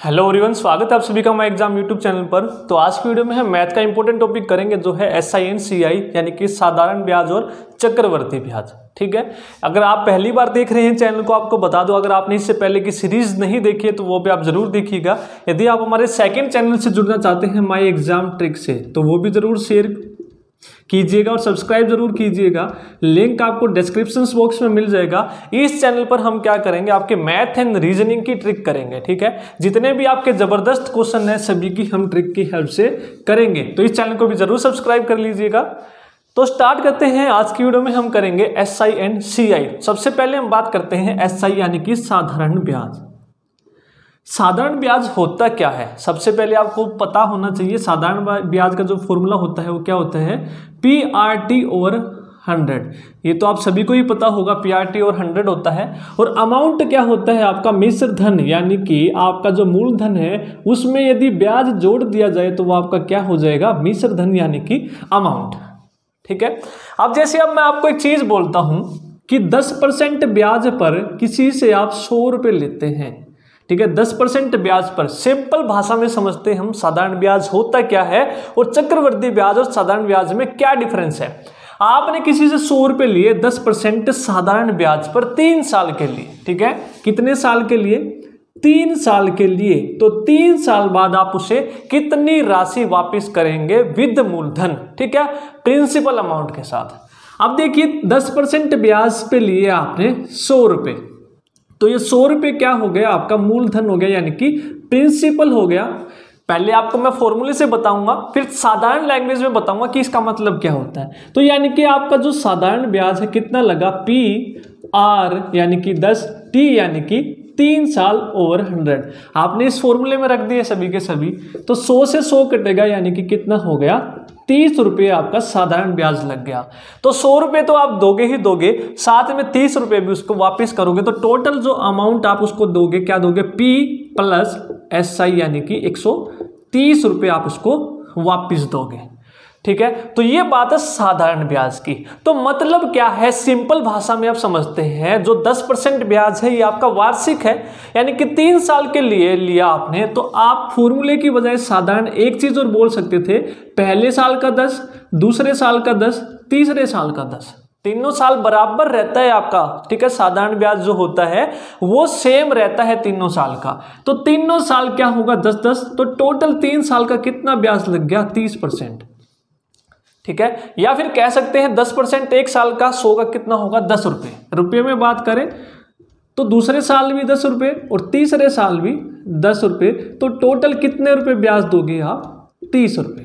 Hello everyone, स्वागत है आप सभी का मैं एग्ज़ाम यूट्यूब चैनल पर। तो आज की वीडियो में हम मैथ का इंपॉर्टेंट टॉपिक करेंगे, जो है एस आई एन सी आई यानी कि साधारण ब्याज और चक्रवर्ती ब्याज, ठीक है? अगर आप पहली बार देख रहे हैं चैनल को, आपको बता दो, अगर आपने इससे पहले की सीरीज़ नहीं देखी है तो वो भी आप ज़रूर देखिएगा। यदि आप हमारे सेकेंड चैनल से जुड़ना चाहते हैं माई एग्ज़ाम ट्रिक से तो वो भी ज़रूर शेयर कीजिएगा और सब्सक्राइब ज़रूर कीजिएगा। लिंक आपको डिस्क्रिप्शन बॉक्स में मिल जाएगा। इस चैनल पर हम क्या करेंगे? आपके मैथ एंड रीजनिंग की ट्रिक करेंगे, ठीक है? जितने भी आपके ज़बरदस्त क्वेश्चन हैं, सभी की हम ट्रिक की हेल्प से करेंगे। तो इस चैनल को भी ज़रूर सब्सक्राइब कर लीजिएगा। तो स्टार्ट करते हैं। आज की वीडियो में हम करेंगे एस आई एंड सी आई सबसे पहले हम बात करते हैं एस आई यानी कि साधारण ब्याज। साधारण ब्याज होता क्या है? सबसे पहले आपको पता होना चाहिए, साधारण ब्याज का जो फॉर्मूला होता है वो क्या होता है? P R T over hundred ये तो आप सभी को ही पता होगा पी आर टी और हंड्रेड होता है। और अमाउंट क्या होता है आपका? मिश्र धन, यानी कि आपका जो मूलधन है, उसमें यदि ब्याज जोड़ दिया जाए तो वो आपका क्या हो जाएगा? मिश्र धन, यानी कि अमाउंट ठीक है? अब जैसे अब मैं आपको एक चीज़ बोलता हूँ कि दस परसेंट ब्याज पर किसी से आप सौ रुपये लेते हैं। ठीक है, दस परसेंट ब्याज पर। सिंपल भाषा में समझते हैं हम, साधारण ब्याज होता क्या है और चक्रवर्ती ब्याज और साधारण ब्याज में क्या डिफरेंस है? आपने किसी से सौ रुपए लिए, दस परसेंट साधारण ब्याज पर तीन साल के लिए, ठीक है? कितने साल के लिए? तीन साल के लिए। तो तीन साल बाद आप उसे कितनी राशि वापस करेंगे? विद मूलधन, ठीक है? प्रिंसिपल अमाउंट के साथ। अब देखिए, दस परसेंट ब्याज पे लिए आपने सौ रुपए तो ये सौ रुपये क्या हो गया? आपका मूलधन हो गया, यानी कि प्रिंसिपल हो गया। पहले आपको मैं फॉर्मूले से बताऊँगा, फिर साधारण लैंग्वेज में बताऊँगा कि इसका मतलब क्या होता है। तो यानी कि आपका जो साधारण ब्याज है, कितना लगा? पी आर यानी कि दस टी यानी कि तीन साल ओवर हंड्रेड आपने इस फॉर्मूले में रख दिए सभी के सभी तो सौ से सौ कटेगा, यानी कि कितना हो गया? तीस रुपये आपका साधारण ब्याज लग गया। तो सौ रुपये तो आप दोगे ही दोगे, साथ में तीस रुपये भी उसको वापस करोगे तो टोटल जो अमाउंट आप उसको दोगे, क्या दोगे? पी प्लस एस आई यानी कि एक सौ तीस रुपये आप उसको वापस दोगे। ठीक है? तो ये बात है साधारण ब्याज की। तो मतलब क्या है? सिंपल भाषा में आप समझते हैं, जो 10 परसेंट ब्याज है, ये आपका वार्षिक है। यानी कि तीन साल के लिए लिया आपने तो आप फॉर्मूले की बजाय साधारण एक चीज़ और बोल सकते थे, पहले साल का दस, दूसरे साल का दस, तीसरे साल का दस। तीनों साल बराबर रहता है आपका, ठीक है? साधारण ब्याज जो होता है, वो सेम रहता है तीनों साल का। तो तीनों साल क्या होगा? दस दस तो टोटल तीन साल का कितना ब्याज लग गया? तीस परसेंट। ठीक है? या फिर कह सकते हैं दस परसेंट एक साल का सौ का कितना होगा? दस रुपये रुपये में बात करें तो दूसरे साल भी दस रुपये और तीसरे साल भी दस रुपये तो टोटल कितने रुपए ब्याज दोगे आप? तीस रुपये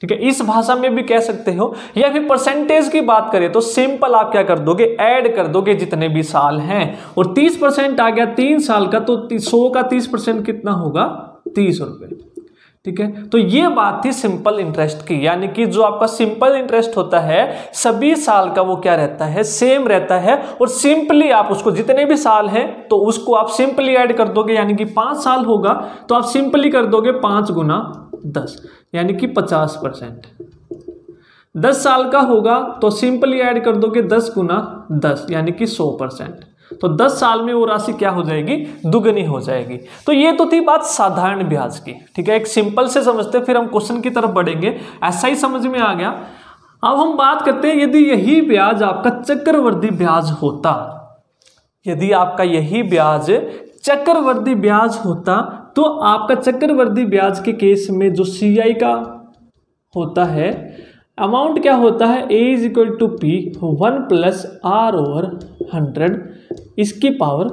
ठीक है? इस भाषा में भी कह सकते हो। या फिर परसेंटेज की बात करें तो सिंपल आप क्या कर दोगे? ऐड कर दोगे जितने भी साल हैं। और तीस परसेंट आ गया तीन साल का तो सौ का तीस परसेंट कितना होगा? तीस रुपये ठीक है? तो ये बात थी सिंपल इंटरेस्ट की, यानी कि जो आपका सिंपल इंटरेस्ट होता है, सभी साल का वो क्या रहता है? सेम रहता है और सिंपली आप उसको जितने भी साल हैं तो उसको आप सिंपली ऐड कर दोगे, यानी कि पाँच साल होगा तो आप सिंपली कर दोगे पाँच गुना दस, यानी कि पचास परसेंट। दस साल का होगा तो सिंपली ऐड कर दोगे दस गुना दस, यानी कि सौ परसेंट। तो 10 साल में वो राशि क्या हो जाएगी? दुगनी हो जाएगी। तो ये तो थी बात साधारण ब्याज की, ठीक है? एक सिंपल से समझते फिर हम क्वेश्चन की तरफ़ बढ़ेंगे। ऐसा ही समझ में आ गया। अब हम बात करते हैं, यदि यही ब्याज आपका चक्रवर्ती ब्याज होता, यदि आपका यही ब्याज चक्रवर्ती ब्याज होता तो आपका चक्रवर्ती ब्याज के केस में जो सीआई का होता है अमाउंट क्या होता है? A is equal to P one plus R over hundred इसकी पावर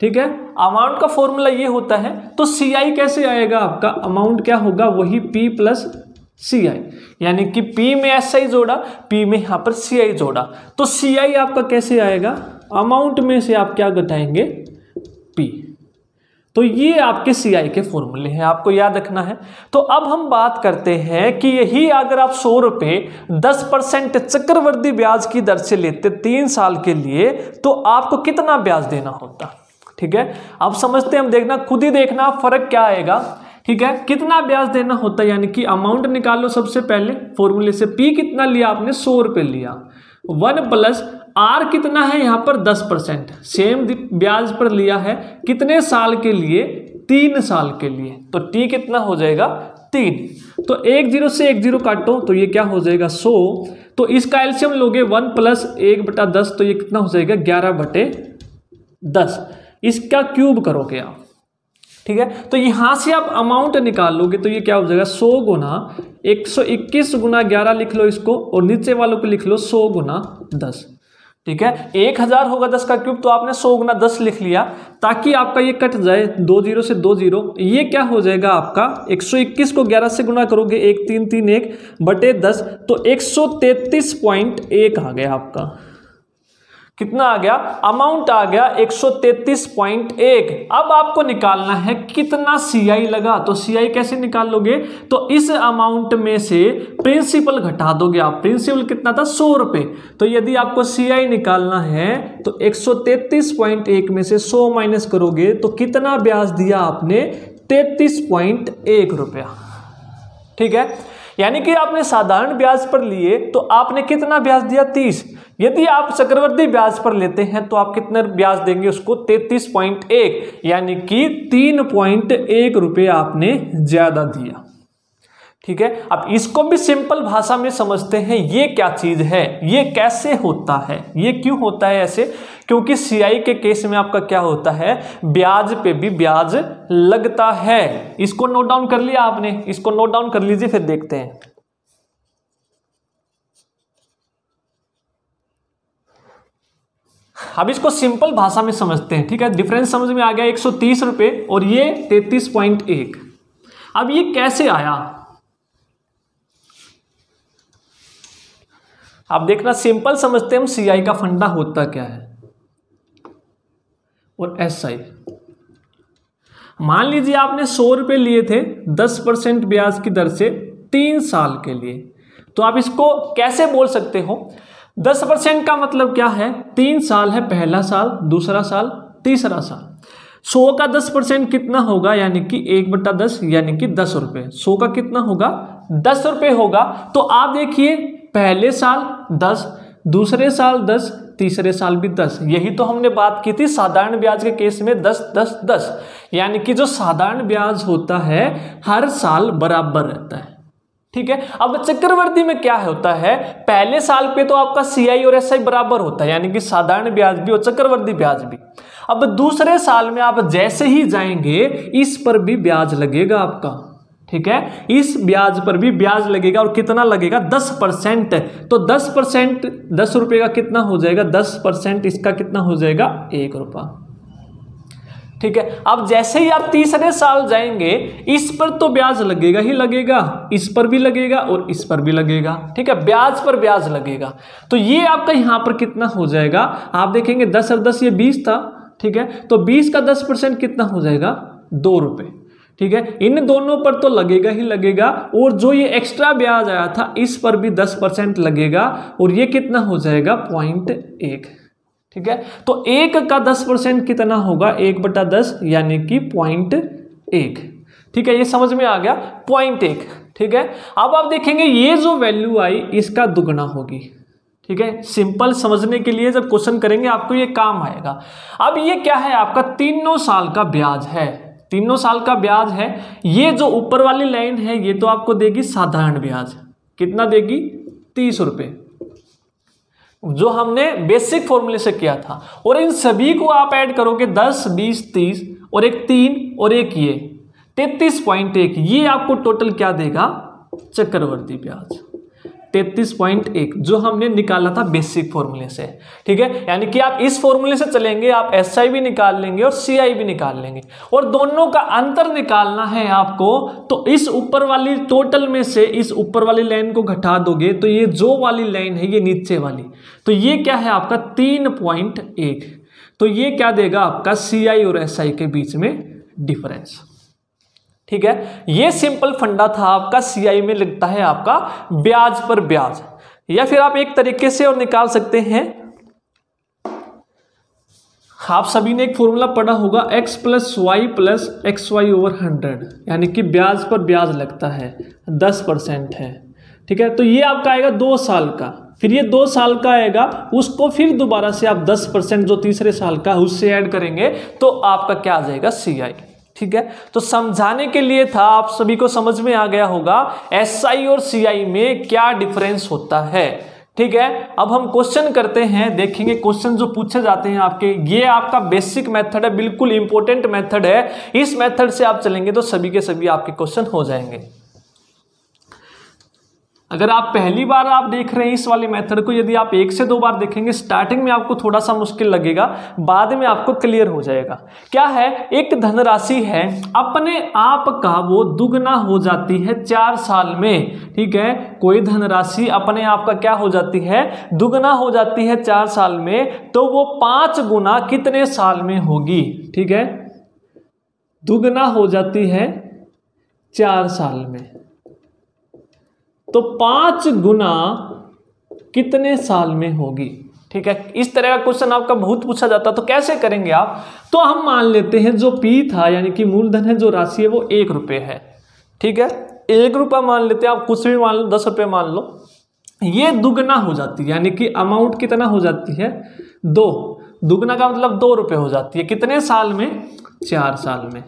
ठीक है? अमाउंट का फॉर्मूला ये होता है तो सी आई कैसे आएगा आपका? अमाउंट क्या होगा? वही पी प्लस सी आई यानी कि पी में एस आई जोड़ा पी में यहाँ पर सी आई जोड़ा. तो सी आई आपका कैसे आएगा? अमाउंट में से आप क्या घटाएँगे? पी तो ये आपके सी आई के फॉर्मूले हैं, आपको याद रखना है। तो अब हम बात करते हैं कि यही अगर आप सौ रुपये दस परसेंट चक्रवर्ती ब्याज की दर से लेते तीन साल के लिए तो आपको कितना ब्याज देना होता? ठीक है? अब समझते हैं, हम देखना, खुद ही देखना, फ़र्क क्या आएगा? ठीक है? कितना ब्याज देना होता है? यानी कि अमाउंट निकालो सबसे पहले फॉर्मूले से पी कितना लिया आपने? सौ लिया। वन प्लस आर कितना है यहाँ पर दस परसेंट? सेम ब्याज पर लिया है। कितने साल के लिए? तीन साल के लिए। तो टी कितना हो जाएगा? तीन। तो एक ज़ीरो से एक ज़ीरो काटो तो ये क्या हो जाएगा? सो तो इसका एल्शियम लोगे वन प्लस एक बटा दस तो ये कितना हो जाएगा? ग्यारह बटे दस। इसका क्यूब करोगे आप। ठीक है? तो यहाँ से आप अमाउंट निकाल लोगे तो ये क्या हो जाएगा? सौ गुना एक सौ इक्कीस गुना ग्यारह लिख लो इसको, और नीचे वालों को लिख लो सौ गुना दस। ठीक है? एक हज़ार होगा दस का क्यूब तो आपने सौ गुना दस लिख लिया, ताकि आपका ये कट जाए, दो ज़ीरो से दो ज़ीरो। ये क्या हो जाएगा आपका? एक सौ इक्कीस को ग्यारह से गुना करोगे, एक, तीन तीन, एक, बटे दस तो एक सौ तैतीस पॉइंट एक आ गया आपका। कितना आ गया? अमाउंट आ गया 133.1 अब आपको निकालना है कितना सीआई लगा। तो सीआई कैसे निकाल लोगे तो इस अमाउंट में से प्रिंसिपल घटा दोगे आप। प्रिंसिपल कितना था? सौ रुपए। तो यदि आपको सीआई निकालना है तो 133.1 में से 100 माइनस करोगे तो कितना ब्याज दिया आपने? तैतीस पॉइंट एक रुपया। ठीक है? यानी कि आपने साधारण ब्याज पर लिए तो आपने कितना ब्याज दिया? तीस। यदि आप चक्रवर्ती ब्याज पर लेते हैं तो आप कितने ब्याज देंगे उसको? तैतीस पॉइंट एक। यानी कि तीन पॉइंट एक रुपये आपने ज़्यादा दिया। ठीक है? अब इसको भी सिंपल भाषा में समझते हैं, ये क्या चीज़ है? ये कैसे होता है? ये क्यों होता है ऐसे? क्योंकि सीआई के केस में आपका क्या होता है? ब्याज पे भी ब्याज लगता है। इसको नोट डाउन कर लिया आपने। इसको नोट डाउन कर लीजिए, फिर देखते हैं। अब इसको सिंपल भाषा में समझते हैं, ठीक है? डिफरेंस समझ में आ गया एक सौ तीस और ये तैतीस पॉइंट एक। अब ये कैसे आया? अब देखना सिंपल समझते हैं हम सीआई का फंडा होता क्या है? और एस आई मान लीजिए आपने सौ रुपए लिए थे, दस परसेंट ब्याज की दर से तीन साल के लिए। तो आप इसको कैसे बोल सकते हो? दस परसेंट का मतलब क्या है? तीन साल है पहला साल, दूसरा साल, तीसरा साल। सौ का दस परसेंट कितना होगा? यानी कि एक बट्टा दस, यानी कि दस रुपये। सौ का कितना होगा? दस रुपये होगा। तो आप देखिए पहले साल दस, दूसरे साल दस, तीसरे साल भी दस। यही तो हमने बात की थी साधारण ब्याज के केस में दस दस दस। यानी कि जो साधारण ब्याज होता है, हर साल बराबर रहता है। ठीक है? अब चक्रवर्ती में क्या होता है? पहले साल पे तो आपका सीआई और एसआई बराबर होता है, यानी कि साधारण ब्याज भी और चक्रवर्ती ब्याज भी। अब दूसरे साल में आप जैसे ही जाएँगे, इस पर भी ब्याज लगेगा आपका। ठीक है? इस ब्याज पर भी ब्याज लगेगा और कितना लगेगा? दस परसेंट। तो दस परसेंट, दस रुपये का कितना हो जाएगा? दस परसेंट इसका कितना हो जाएगा? एक रुपया। ठीक है? अब जैसे ही आप तीसरे साल जाएँगे, इस पर तो ब्याज लगेगा ही लगेगा। इस पर भी लगेगा और इस पर भी लगेगा। ठीक है? ब्याज पर ब्याज लगेगा। तो ये आपका यहाँ पर कितना हो जाएगा? आप देखेंगे दस और दस ये बीस था। ठीक है? तो बीस का दस परसेंट कितना हो जाएगा? दो रुपए ठीक है? इन दोनों पर तो लगेगा ही लगेगा। और जो ये एक्स्ट्रा ब्याज आया था, इस पर भी दस परसेंट लगेगा। और ये कितना हो जाएगा? पॉइंट एक। ठीक है? तो एक का दस परसेंट कितना होगा? एक बटा दस, यानी कि पॉइंट एक। ठीक है? ये समझ में आ गया? पॉइंट एक। ठीक है? अब आप देखेंगे, ये जो वैल्यू आई, इसका दुगना होगी। ठीक है? सिंपल समझने के लिए जब क्वेश्चन करेंगे, आपको ये काम आएगा। अब ये क्या है? आपका तीनों साल का ब्याज है। तीनों साल का ब्याज है। ये जो ऊपर वाली लाइन है, ये तो आपको देगी साधारण ब्याज। कितना देगी? तीस रुपये जो हमने बेसिक फॉर्मूले से किया था। और इन सभी को आप ऐड करोगे दस, बीस, तीस, और एक तीन, और एक ये। तैतीस पॉइंट एक। ये आपको टोटल क्या देगा? चक्रवर्ती ब्याज। तैतीस पॉइंट एक, जो हमने निकाला था बेसिक फॉर्मूले से। ठीक है? यानी कि आप इस फॉर्मूले से चलेंगे, आप एसआई भी निकाल लेंगे और सी आई भी निकाल लेंगे। और दोनों का अंतर निकालना है आपको तो इस ऊपर वाली टोटल में से इस ऊपर वाली लाइन को घटा दोगे तो ये जो वाली लाइन है, ये नीचे वाली। तो ये क्या है आपका? तीन पॉइंट एक। तो ये क्या देगा आपका? सीआई और एसआई के बीच में डिफरेंस ठीक है? ये सिंपल फंडा था आपका सीआई में लगता है आपका, ब्याज पर ब्याज। या फिर आप एक तरीके से और निकाल सकते हैं। आप सभी ने एक फॉर्मूला पढ़ा होगा, x plus Y plus X Y over hundred यानी कि ब्याज पर ब्याज लगता है, दस परसेंट है। ठीक है? तो ये आपका आएगा दो साल का। फिर ये दो साल का आएगा, उसको फिर दोबारा से आप दस परसेंट जो तीसरे साल का उससे ऐड करेंगे तो आपका क्या आ जाएगा सी आई ठीक है? तो समझाने के लिए था, आप सभी को समझ में आ गया होगा एसआई और सीआई में क्या डिफरेंस होता है? ठीक है? अब हम क्वेश्चन करते हैं, देखेंगे क्वेश्चन जो पूछे जाते हैं आपके। ये आपका बेसिक मेथड है, बिल्कुल इंपॉर्टेंट मेथड है। इस मेथड से आप चलेंगे तो सभी के सभी आपके क्वेश्चन हो जाएँगे। अगर आप पहली बार आप देख रहे हैं इस वाले मेथड को, यदि आप एक से दो बार देखेंगे स्टार्टिंग में आपको थोड़ा सा मुश्किल लगेगा, बाद में आपको क्लियर हो जाएगा। क्या है? एक धनराशि है। अपने आप का वो दुगना हो जाती है चार साल में। ठीक है? कोई धनराशि अपने आप का क्या हो जाती है? दुगना हो जाती है चार साल में तो वो पाँच गुना कितने साल में होगी? ठीक है? दुगना हो जाती है चार साल में। तो पाँच गुना कितने साल में होगी? ठीक है? इस तरह का क्वेश्चन आपका बहुत पूछा जाता है तो कैसे करेंगे आप? तो हम मान लेते हैं, जो पी था, यानी कि मूलधन है, जो राशि है, वो एक रुपये है। ठीक है? एक रुपया मान लेते हैं, आप कुछ भी मान लो, दस रुपये मान लो। ये दुगना हो जाती है, यानी कि अमाउंट कितना हो जाती है? दो। दुगना का मतलब दो रुपये हो जाती है। कितने साल में? चार साल में।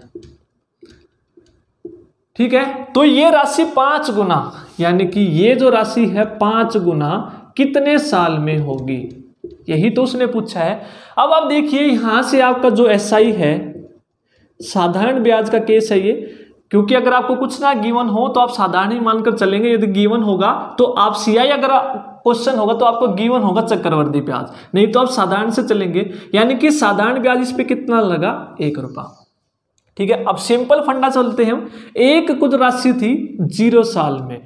ठीक है? तो ये राशि पाँच गुना, यानी कि ये जो राशि है पाँच गुना, कितने साल में होगी? यही तो उसने पूछा है। अब आप देखिए, यहाँ से आपका जो एस SI है, साधारण ब्याज का केस है ये, क्योंकि अगर आपको कुछ ना गिवन हो तो आप साधारण ही मानकर चलेंगे। यदि गिवन होगा तो आप सीआई अगर क्वेश्चन होगा तो आपको गिवन होगा चक्रवर्ती ब्याज। नहीं तो आप साधारण से चलेंगे। यानी कि साधारण ब्याज इस पर कितना लगा? एक रुपया। ठीक है? अब सिंपल फंडा चलते हैं एक कुछ राशि थी ज़ीरो साल में।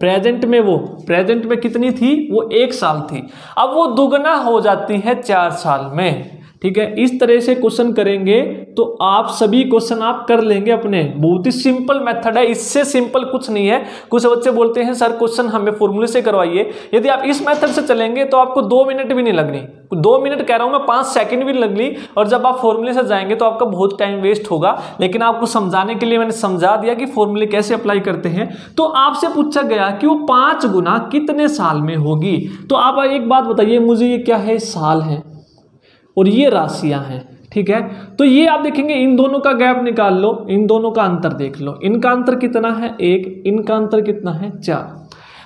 प्रेजेंट में वो, प्रेजेंट में कितनी थी? वो एक साल थी। अब वो दुगना हो जाती है चार साल में। ठीक है? इस तरह से क्वेश्चन करेंगे तो आप सभी क्वेश्चन आप कर लेंगे अपने। बहुत ही सिंपल मेथड है। इससे सिंपल कुछ नहीं है। कुछ बच्चे बोलते हैं, सर क्वेश्चन हमें फॉर्मूले से करवाइए। यदि आप इस मेथड से चलेंगे तो आपको दो मिनट भी नहीं लगनी। दो मिनट कह रहा हूँ मैं, पाँच सेकंड भी लग ली और जब आप फॉर्मूले से जाएँगे तो आपका बहुत टाइम वेस्ट होगा। लेकिन आपको समझाने के लिए मैंने समझा दिया कि फॉर्मूले कैसे अप्लाई करते हैं। तो आपसे पूछा गया कि वो पाँच गुना कितने साल में होगी? तो आप एक बात बताइए, मुझे ये क्या है? साल है। और ये राशियाँ हैं, ठीक है? तो ये आप देखेंगे, इन दोनों का गैप निकाल लो, इन दोनों का अंतर देख लो। इनका अंतर कितना है? एक। इनका अंतर कितना है? चार।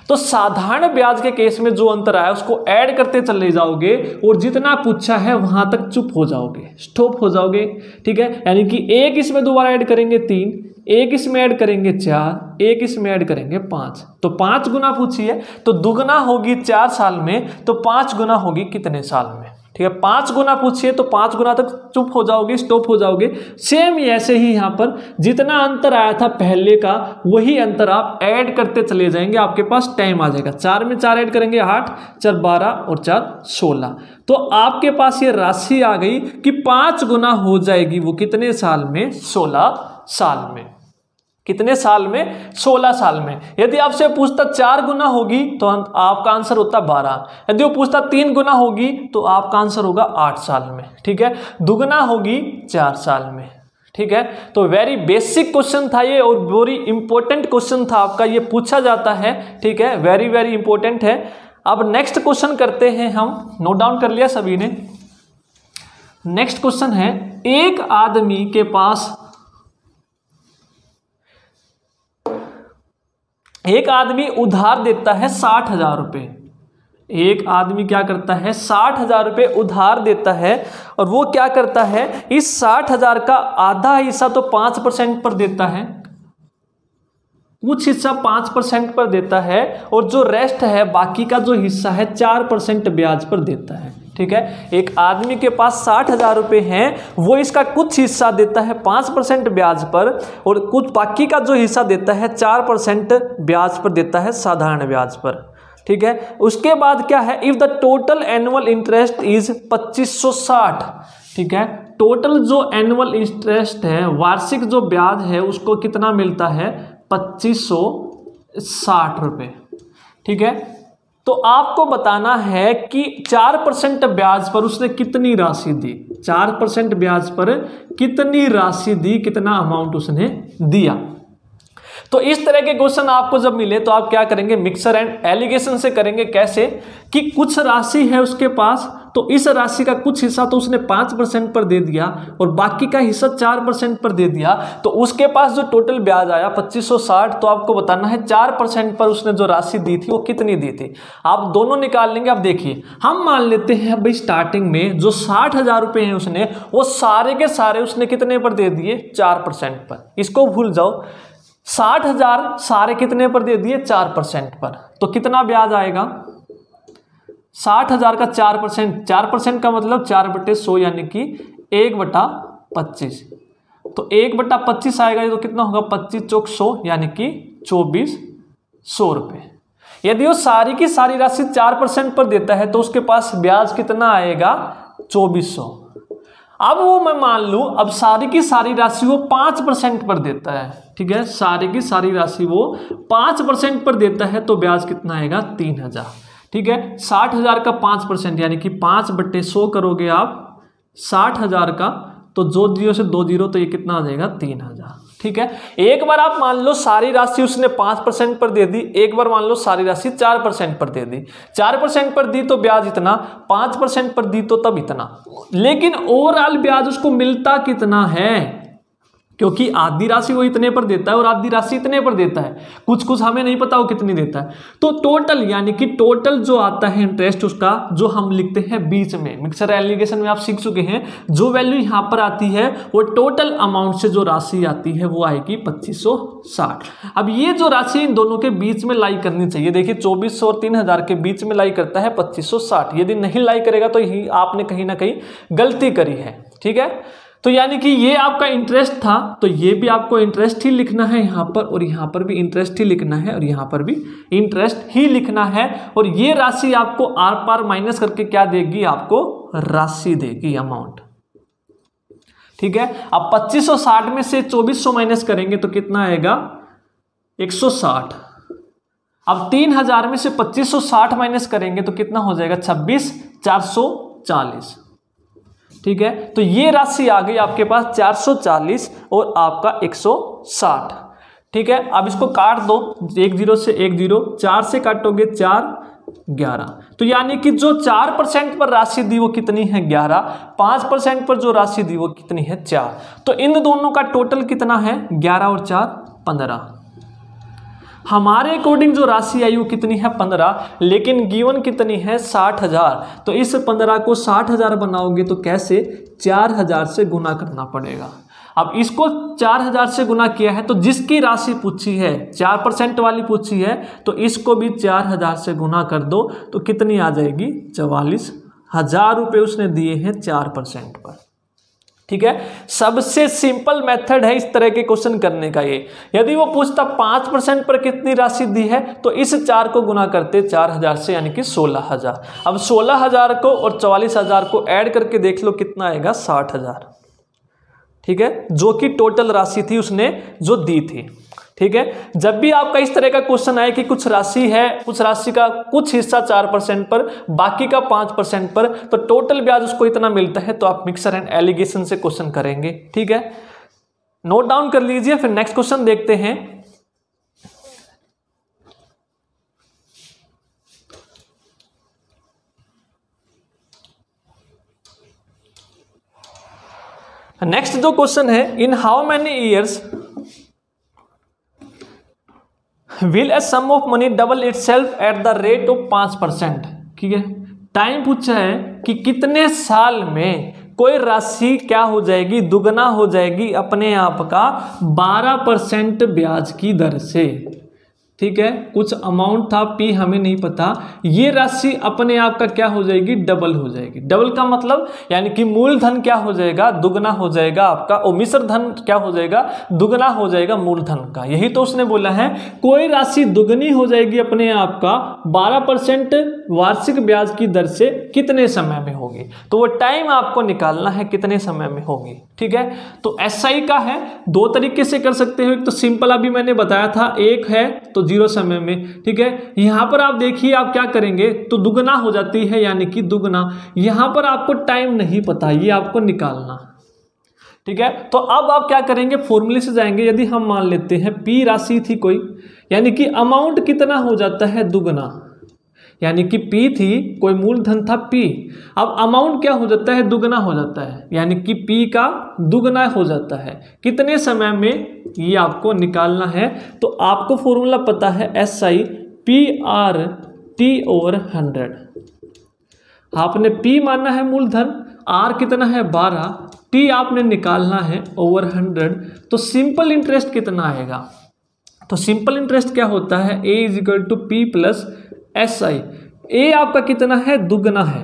तो साधारण ब्याज के केस में जो अंतर आया, उसको ऐड करते चले जाओगे और जितना पूछा है, वहाँ तक चुप हो जाओगे, स्टॉप हो जाओगे, ठीक है? यानी कि एक इसमें दोबारा ऐड करेंगे तीन, एक इसमें ऐड करेंगे चार, एक इसमें ऐड करेंगे पाँच। तो पाँच गुना पूछी है तो दुगना होगी चार साल में तो पाँच गुना होगी कितने साल में? ठीक है, पाँच गुना पूछिए तो पाँच गुना तक चुप हो जाओगे स्टॉप हो जाओगे। सेम ऐसे ही यहाँ पर, जितना अंतर आया था पहले का, वही अंतर आप ऐड करते चले जाएँगे, आपके पास टाइम आ जाएगा। चार में चार ऐड करेंगे, आठ, चार बारह और चार सोलह। तो आपके पास ये राशि आ गई कि पाँच गुना हो जाएगी वो कितने साल में? सोलह साल में। कितने साल में? 16 साल में। यदि आपसे पूछता चार गुना होगी तो आपका आंसर होता बारह। यदि वो पूछता तीन गुना होगी तो आपका आंसर होगा आठ साल में। ठीक है? दुगना होगी चार साल में। ठीक है? तो वेरी बेसिक क्वेश्चन था ये, और वेरी इंपॉर्टेंट क्वेश्चन था आपका। ये पूछा जाता है। ठीक है? वेरी वेरी इंपॉर्टेंट है। अब नेक्स्ट क्वेश्चन करते हैं हम। नोट डाउन कर लिया सभी ने। नेक्स्ट क्वेश्चन है, एक आदमी के पास एक आदमी उधार देता है साठ हज़ार रुपये एक आदमी क्या करता है? साठ हज़ार रुपये उधार देता है और वो क्या करता है? इस साठ हज़ार का आधा हिस्सा तो पाँच परसेंट पर देता है। कुछ हिस्सा पाँच परसेंट पर देता है और जो रेस्ट है, बाकी का जो हिस्सा है, चार परसेंट ब्याज पर देता है। ठीक है? एक आदमी के पास साठ हज़ार रुपये हैं, वो इसका कुछ हिस्सा देता है पाँच परसेंट ब्याज पर और कुछ बाकी का जो हिस्सा देता है चार परसेंट ब्याज पर देता है साधारण ब्याज पर। ठीक है? उसके बाद क्या है? If the total annual interest is पच्चीस साठ, ठीक है? टोटल जो एनुअल इंटरेस्ट है, वार्षिक जो ब्याज है, उसको कितना मिलता है? पच्चीस सौ साठ रुपये ठीक है? तो आपको बताना है कि चार परसेंट ब्याज पर उसने कितनी राशि दी? चार परसेंट ब्याज पर कितनी राशि दी? कितना अमाउंट उसने दिया? तो इस तरह के क्वेश्चन आपको जब मिले तो आप क्या करेंगे? मिक्सर एंड एलिगेशन से करेंगे कैसे? कि कुछ राशि है उसके पास तो इस राशि का कुछ हिस्सा तो उसने पाँच परसेंट पर दे दिया और बाकी का हिस्सा चार परसेंट पर दे दिया। तो उसके पास जो टोटल ब्याज आया, पच्चीस तो आपको बताना है चार परसेंट पर उसने जो राशि दी थी वो कितनी दी थी। आप दोनों निकाल लेंगे, आप देखिए। हम मान लेते हैं भाई स्टार्टिंग में जो साठ हज़ार रुपये हैं उसने, वो सारे के सारे उसने कितने पर दे दिए? चार परसेंट पर। इसको भूल जाओ। साठ हज़ार सारे कितने पर दे दिए? चार परसेंट पर। तो कितना ब्याज आएगा? साठ हज़ार का चार परसेंट चार परसेंट का मतलब चार बटे सौ यानी कि एक बटा पच्चीस। तो एक बटा पच्चीस आएगा तो कितना होगा? पच्चीस चौक सौ यानी कि चौबीस सौ रुपये। यदि वो सारी की सारी राशि चार परसेंट पर देता है तो उसके पास ब्याज कितना आएगा? चौबीस सौ। अब वो मैं मान लूँ, अब सारी की सारी राशि वो पाँच परसेंट पर देता है, ठीक है? सारी की सारी राशि वो पाँच परसेंट पर देता है तो ब्याज कितना आएगा? तीन हज़ार। ठीक है? साठ हज़ार का पाँच परसेंट, यानी कि पाँच बट्टे सौ करोगे आप साठ हज़ार का तो दो ज़ीरो से दो ज़ीरो तो ये कितना आ जाएगा? तीन हज़ार। ठीक है? एक बार आप मान लो सारी राशि उसने पाँच परसेंट पर दे दी, एक बार मान लो सारी राशि चार परसेंट पर दे दी। चार परसेंट पर दी तो ब्याज इतना, पाँच परसेंट पर दी तो तब इतना। लेकिन ओवरऑल ब्याज उसको मिलता कितना है? क्योंकि आधी राशि वो इतने पर देता है और आधी राशि इतने पर देता है। कुछ कुछ हमें नहीं पता वो कितनी देता है। तो टोटल यानी कि टोटल जो आता है इंटरेस्ट उसका, जो हम लिखते हैं बीच में। मिक्सर एलिगेशन में आप सीख चुके हैं, जो वैल्यू यहाँ पर आती है, वो टोटल अमाउंट से जो राशि आती है, वो आएगी पच्चीस अब ये जो राशि इन दोनों के बीच में लाई करनी चाहिए देखिए चौबीस और तीन हज़ार के बीच में लाई करता है पच्चीस यदि नहीं लाई करेगा तो यही आपने कहीं ना कहीं गलती करी है। ठीक है? तो यानी कि ये आपका इंटरेस्ट था तो ये भी आपको इंटरेस्ट ही लिखना है यहाँ पर, और यहाँ पर भी इंटरेस्ट ही लिखना है, और यहाँ पर भी इंटरेस्ट ही लिखना है। और ये राशि आपको आर पार माइनस करके क्या देगी? आपको राशि देगी अमाउंट ठीक है? अब 2560 में से 2400 माइनस करेंगे तो कितना आएगा? 160 अब 3000 में से 2560 माइनस करेंगे तो कितना हो जाएगा? 26 440 ठीक है? तो ये राशि आ गई आपके पास 440 और आपका 160 ठीक है? अब इसको काट दो। एक ज़ीरो से एक ज़ीरो, चार से काटोगे चार, ग्यारह। तो यानी कि जो चार परसेंट पर राशि दी वो कितनी है? ग्यारह। पाँच परसेंट पर जो राशि दी वो कितनी है? चार। तो इन दोनों का टोटल कितना है? ग्यारह और चार, पंद्रह। हमारे अकॉर्डिंग जो राशि वो कितनी है? पंद्रह। लेकिन गिवन कितनी है? साठ हज़ार। तो इस पंद्रह को साठ हज़ार बनाओगे तो कैसे? चार हज़ार से गुना करना पड़ेगा। अब इसको चार हज़ार से गुना किया है तो जिसकी राशि पूछी है? चार परसेंट वाली पूछी है तो इसको भी चार हज़ार से गुना कर दो तो कितनी आ जाएगी? चवालीस हज़ार रुपये उसने दिए हैं चार परसेंट पर। ठीक है? सबसे सिंपल मेथड है इस तरह के क्वेश्चन करने का ये। यदि वो पूछता पाँच परसेंट पर कितनी राशि दी है तो इस चार को गुना करते चार हज़ार से, यानी कि सोलह हज़ार। अब सोलह हज़ार को और चौवालीस हज़ार को ऐड करके देख लो, कितना आएगा? साठ हज़ार। ठीक है? जो कि टोटल राशि थी, उसने जो दी थी। ठीक है? जब भी आपका इस तरह का क्वेश्चन आए कि कुछ राशि है कुछ राशि का कुछ हिस्सा चार परसेंट पर, बाकी का पाँच परसेंट पर तो टोटल ब्याज उसको इतना मिलता है तो आप मिक्सर एंड एलिगेशन से क्वेश्चन करेंगे, ठीक है? नोट डाउन कर लीजिए, फिर नेक्स्ट क्वेश्चन देखते हैं। नेक्स्ट जो क्वेश्चन है in how many years will a sum of money double itself at the rate of पाँच परसेंट ठीक है? टाइम पूछा है कि कितने साल में कोई राशि क्या हो जाएगी, दुगना हो जाएगी अपने आप का बारह परसेंट ब्याज की दर से। ठीक है? कुछ अमाउंट था पी हमें नहीं पता। ये राशि अपने आप का क्या हो जाएगी? डबल हो जाएगी। डबल का मतलब यानी कि मूलधन क्या हो जाएगा? दुगना हो जाएगा। आपका और मिश्र धन क्या हो जाएगा? दुगना हो जाएगा मूलधन का। यही तो उसने बोला है। कोई राशि दुगनी हो जाएगी अपने आप का, बारह परसेंट वार्षिक ब्याज की दर से कितने समय में होगी? तो वो टाइम आपको निकालना है कितने समय में होगी। ठीक है? तो एस का है। दो तरीके से कर सकते हो। एक तो सिंपल अभी मैंने बताया था। एक है तो ज़ीरो समय में, ठीक है? यहाँ पर आप देखिए, आप क्या करेंगे? तो दुगना हो जाती है, यानी कि दुगना। यहाँ पर आपको टाइम नहीं पता, ये आपको निकालना। ठीक है? तो अब आप क्या करेंगे? फॉर्मूले से जाएँगे। यदि हम मान लेते हैं पी राशि थी कोई, यानी कि अमाउंट कितना हो जाता है? दुगना। यानी कि पी थी, कोई मूलधन था पी। अब अमाउंट क्या हो जाता है? दुगना हो जाता है। यानी कि पी का दुगना हो जाता है। कितने समय में ये आपको निकालना है? तो आपको फॉर्मूला पता है S I P R T over hundred आपने पी मानना है मूलधन आर कितना है? बारह। टी आपने निकालना है ओवर हंड्रेड तो सिंपल इंटरेस्ट कितना आएगा? तो सिंपल इंटरेस्ट क्या होता है? A is equal to P plus S I A आपका कितना है? दुगना है।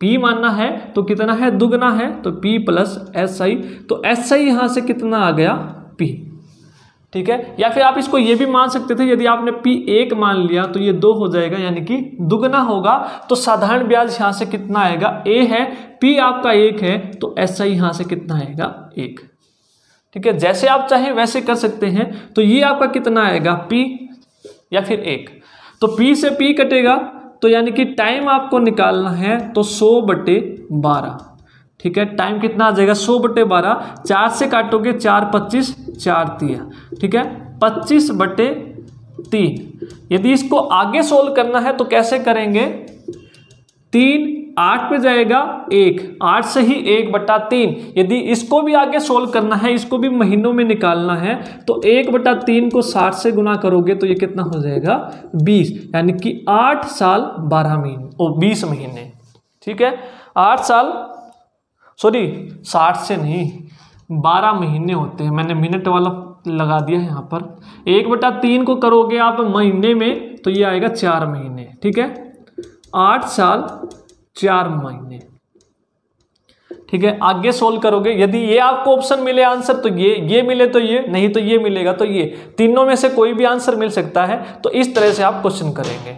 पी मानना है तो कितना है? दुगना है तो पी प्लस एस आई तो एस आई यहाँ से कितना आ गया? पी ठीक है? या फिर आप इसको ये भी मान सकते थे, यदि आपने पी एक मान लिया तो ये दो हो जाएगा, यानी कि दुगना होगा। तो साधारण ब्याज यहाँ से कितना आएगा? ए है। पी आपका एक है तो एस आई यहाँ से कितना आएगा? एक। ठीक है? जैसे आप चाहें वैसे कर सकते हैं। तो ये आपका कितना आएगा? पी या फिर एक। तो पी से पी कटेगा तो यानी कि टाइम आपको निकालना है तो सौ बटे बारह। ठीक है टाइम कितना आ जाएगा? सौ बटे बारह। चार से काटोगे, चार पच्चीस, चार तीन। ठीक है, पच्चीस बटे तीन। यदि इसको आगे सोल्व करना है तो कैसे करेंगे? तीन आठ पे जाएगा एक। आठ से ही एक बटा तीन। यदि इसको भी आगे सोल्व करना है, इसको भी महीनों में निकालना है तो एक बटा तीन को साठ से गुना करोगे तो ये कितना हो जाएगा? बीस। यानी कि आठ साल बारह महीने। ओ, बीस महीने। ठीक है? आठ साल सॉरी साठ से नहीं, बारह महीने होते हैं। मैंने मिनट वाला लगा दिया है यहाँ पर। एक बटा तीन को करोगे आप महीने में तो ये आएगा चार महीने। ठीक है? आठ साल चार महीने। ठीक है आगे सोल्व करोगे, यदि ये आपको ऑप्शन मिले आंसर तो ये ये मिले तो ये, नहीं तो ये मिलेगा तो ये। तीनों में से कोई भी आंसर मिल सकता है तो इस तरह से आप क्वेश्चन करेंगे।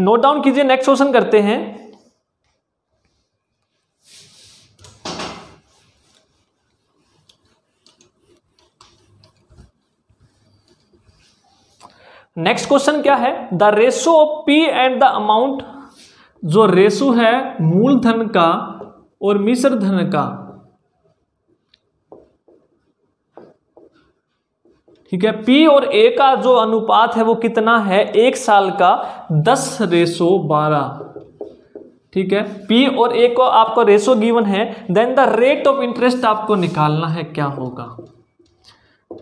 नोट डाउन कीजिए नेक्स्ट क्वेश्चन करते हैं। नेक्स्ट क्वेश्चन क्या है? The ratio of P and the amount जो रेशो है मूलधन का और मिश्र धन का। ठीक है? पी और ए का जो अनुपात है वो कितना है? एक साल का दस रेशो बारह। ठीक है? पी और ए को आपको रेशो गिवन है then the rate of interest आपको निकालना है, क्या होगा?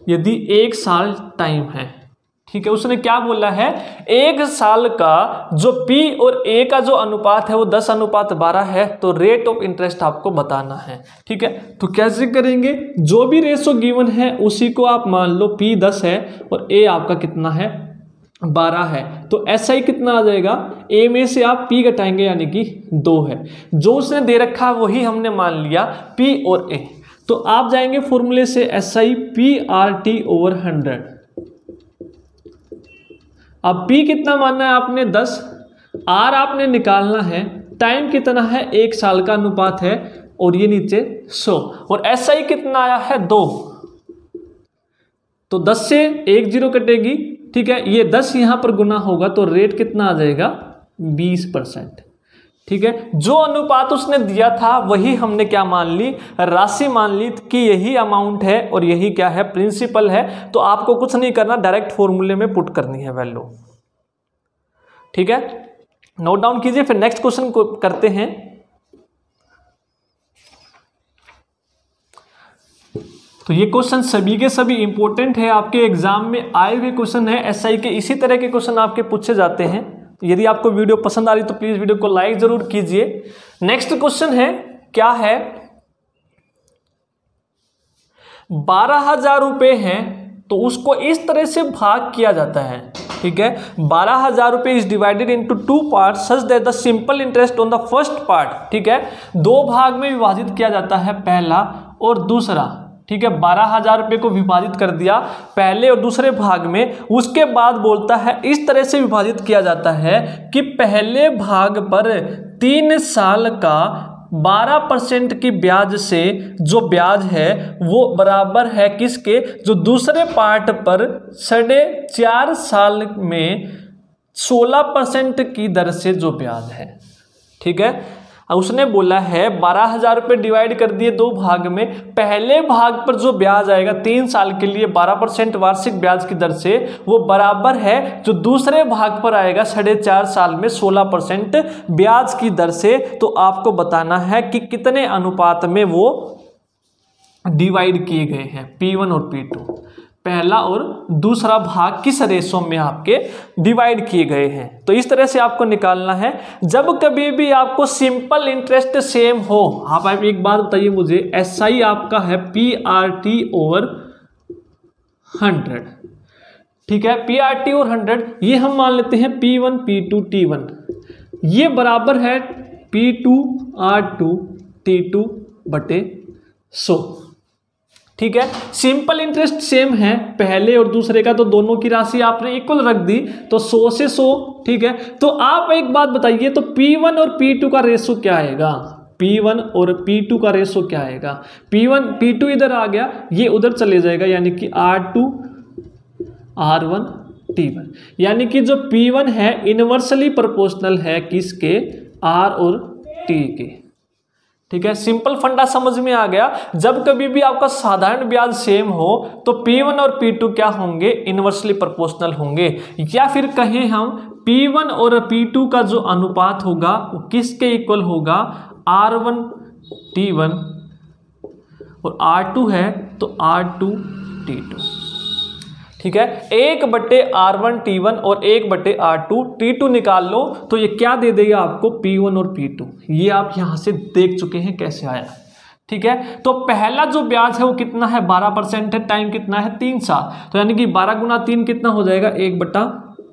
यदि एक साल टाइम है। ठीक है, उसने क्या बोला है? एक साल का जो पी और ए का जो अनुपात है, वो दस अनुपात बारह है तो रेट ऑफ़ इंटरेस्ट आपको बताना है। ठीक है तो कैसे करेंगे? जो भी रेशो गिवन है, उसी को आप मान लो पी दस है और ए आपका कितना है? बारह है। तो ऐसा ही कितना आ जाएगा? ए में से आप पी घटाएँगे, यानी कि दो है। जो उसने दे रखा है वही हमने मान लिया पी और ए तो आप जाएँगे फॉर्मूले से S I P R T over hundred अब पी कितना मानना है आपने? दस। आर आपने निकालना है। टाइम कितना है? एक साल का अनुपात है। और ये नीचे सौ। और एस आई कितना आया है? दो। तो दस से एक ज़ीरो कटेगी। ठीक है? ये दस यहाँ पर गुना होगा तो रेट कितना आ जाएगा? बीस परसेंट। ठीक है? जो अनुपात उसने दिया था, वही हमने क्या मान ली? राशि मान ली कि यही अमाउंट है और यही क्या है? प्रिंसिपल है। तो आपको कुछ नहीं करना डायरेक्ट फॉर्मूले में पुट करनी है वैल्यू ठीक है? नोट डाउन कीजिए, फिर नेक्स्ट क्वेश्चन करते हैं। तो ये क्वेश्चन सभी के सभी इंपॉर्टेंट है। आपके एग्ज़ाम में आए हुए क्वेश्चन है। एसआई के इसी तरह के क्वेश्चन आपके पूछे जाते हैं। यदि आपको वीडियो पसंद आ रही तो प्लीज़ वीडियो को लाइक ज़रूर कीजिए। नेक्स्ट क्वेश्चन है, क्या है? बारह हज़ार रुपए हैं तो उसको इस तरह से भाग किया जाता है, ठीक है? बारह हज़ार रुपए is divided into two part such that the simple interest on the first part ठीक है? दो भाग में विभाजित किया जाता है, पहला और दूसरा। ठीक है, बारह हज़ार रुपये को विभाजित कर दिया पहले और दूसरे भाग में। उसके बाद बोलता है, इस तरह से विभाजित किया जाता है कि पहले भाग पर तीन साल का बारह परसेंट की ब्याज से जो ब्याज है, वो बराबर है किसके? जो दूसरे पार्ट पर साढ़े चार साल में सोलह परसेंट की दर से जो ब्याज है। ठीक है? उसने बोला, है, बारह हज़ार रुपये डिवाइड कर दिए दो भाग में। पहले भाग पर जो ब्याज आएगा, तीन साल के लिए बारह परसेंट वार्षिक ब्याज की दर से, वो बराबर है। जो दूसरे भाग पर आएगा, साढ़े चार साल में सोलह परसेंट ब्याज की दर से। तो आपको बताना है कि कितने अनुपात में वो डिवाइड किए गए हैं पी वन और पी टू पहला और दूसरा भाग किस रेशो में आपके डिवाइड किए गए हैं? तो इस तरह से आपको निकालना है। जब कभी भी आपको सिंपल इंटरेस्ट सेम हो, आप एक बार बताइए मुझे एस आई आपका है P R T over hundred ठीक है? पी आर टी और हंड्रेड ये हम मान लेते हैं P one P two T one ये बराबर है P two R two T two बटे सो। ठीक है? सिंपल इंटरेस्ट सेम है, पहले और दूसरे का तो दोनों की राशि आपने इक्वल रख दी तो सौ से सौ, ठीक है? तो आप एक बात बताइए तो P1 और P2 का रेशो क्या आएगा? P1 और P2 का रेशो क्या आएगा? P1 P2 इधर आ गया, ये उधर चले जाएगा, यानी कि R2 R1 T1 यानी कि जो P1 है इनवर्सली प्रोपोर्शनल है किसके? R और T के। ठीक है? सिंपल फंडा समझ में आ गया। जब कभी भी आपका साधारण ब्याज सेम हो तो P1 और P2 क्या होंगे? इनवर्सली प्रोपोर्शनल होंगे। या फिर कहें हम P1 और P2 का जो अनुपात होगा, वो किसके इक्वल होगा? R1 T1 और R2 है तो R2 T2 ठीक है? एक बट्टे आर वन टी वन और एक बट्टे आर टू टी टू निकाल लो तो ये क्या दे देगा आपको? पी वन और पी टू ये आप यहाँ से देख चुके हैं कैसे आया। ठीक है? तो पहला जो ब्याज है वो कितना है? बारह परसेंट है। टाइम कितना है? तीन साल। तो यानी कि बारह गुना तीन कितना हो जाएगा? एक बटा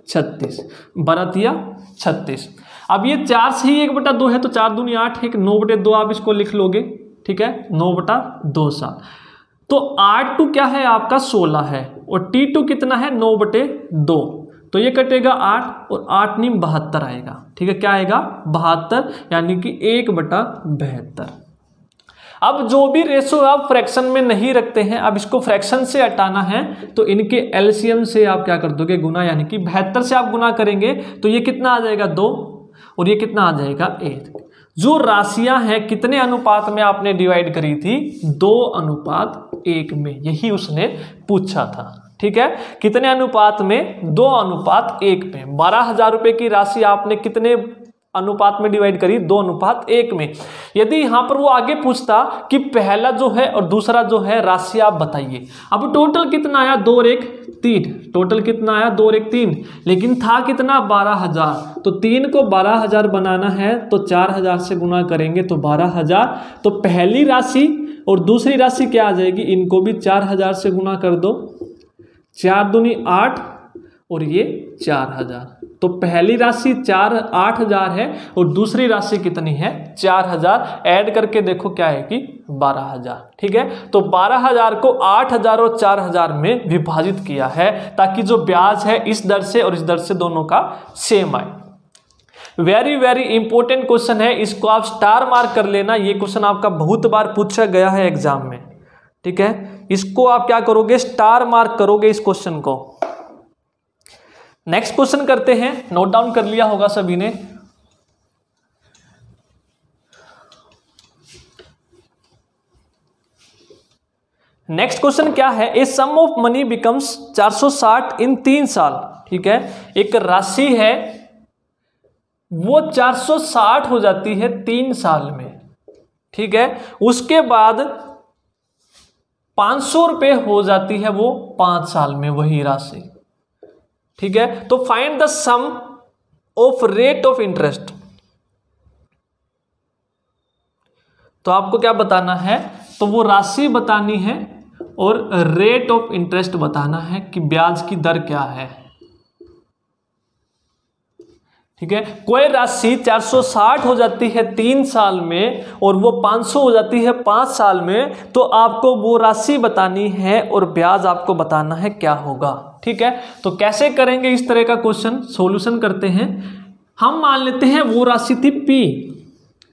छत्तीस। बारह तिया छत्तीस। अब ये चार से ही एक बटा दो है तो चार दूनी आठ एक नौ बटे दो आप इसको लिख लोगे। ठीक है? नौ बटा दो साल। तो आर टू क्या है? आपका सोलह है। और टी टू कितना है? नौ बटे दो। तो ये कटेगा आठ और आठ नीम बहत्तर आएगा। ठीक है, क्या आएगा? बहत्तर, यानी कि एक बटा बहत्तर। अब जो भी रेशो आप फ्रैक्शन में नहीं रखते हैं, अब इसको फ्रैक्शन से हटाना है तो इनके एलसीएम से आप क्या कर दोगे? गुना, यानी कि बहत्तर से आप गुना करेंगे तो ये कितना आ जाएगा? दो। और ये कितना आ जाएगा? एक। जो राशियाँ हैं, कितने अनुपात में आपने डिवाइड करी थी? दो अनुपात एक में। यही उसने पूछा था। ठीक है? कितने अनुपात में? दो अनुपात एक में। बारह हज़ार रुपए की राशि आपने कितने अनुपात में डिवाइड करी? दो अनुपात एक में। यदि यहाँ पर वो आगे पूछता कि पहला जो है और दूसरा जो है, राशि आप बताइए। अब टोटल कितना आया? दो और एक तीन। टोटल कितना आया? दो और एक तीन। लेकिन था कितना? बारह हज़ार। तो तीन को बारह हज़ार बनाना है तो चार हज़ार से गुना करेंगे तो बारह हज़ार। तो पहली राशि और दूसरी राशि क्या आ जाएगी? इनको भी चार हज़ार से गुना कर दो। चार दूनी आठ और ये चार हज़ार। तो पहली राशि चार आठ हज़ार है और दूसरी राशि कितनी है? चार हज़ार। ऐड करके देखो क्या है कि बारह हज़ार, ठीक है? तो बारह हज़ार को आठ हज़ार और चार हज़ार में विभाजित किया है ताकि जो ब्याज है इस दर से और इस दर से दोनों का सेम आए। वेरी वेरी इंपॉर्टेंट क्वेश्चन है। इसको आप स्टार मार्क कर लेना। ये क्वेश्चन आपका बहुत बार पूछा गया है एग्ज़ाम में, ठीक है? इसको आप क्या करोगे? स्टार मार्क करोगे इस क्वेश्चन को। नेक्स्ट क्वेश्चन करते हैं। नोट डाउन कर लिया होगा सभी ने। नेक्स्ट क्वेश्चन क्या है? A sum of money becomes 460 in तीन साल। ठीक है? एक राशि है। वो 460 हो जाती है तीन साल में। ठीक है? उसके बाद पाँच सौ रुपये हो जाती है वो पाँच साल में वही राशि। ठीक है? तो find the sum of rate of interest तो आपको क्या बताना है? तो वो राशि बतानी है और रेट ऑफ़ इंटरेस्ट बताना है कि ब्याज की दर क्या है। ठीक है? कोई राशि 460 हो जाती है तीन साल में और वो 500 हो जाती है पाँच साल में तो आपको वो राशि बतानी है और ब्याज आपको बताना है क्या होगा। ठीक है? तो कैसे करेंगे इस तरह का क्वेश्चन? सॉल्यूशन करते हैं। हम मान लेते हैं वो राशि थी पी।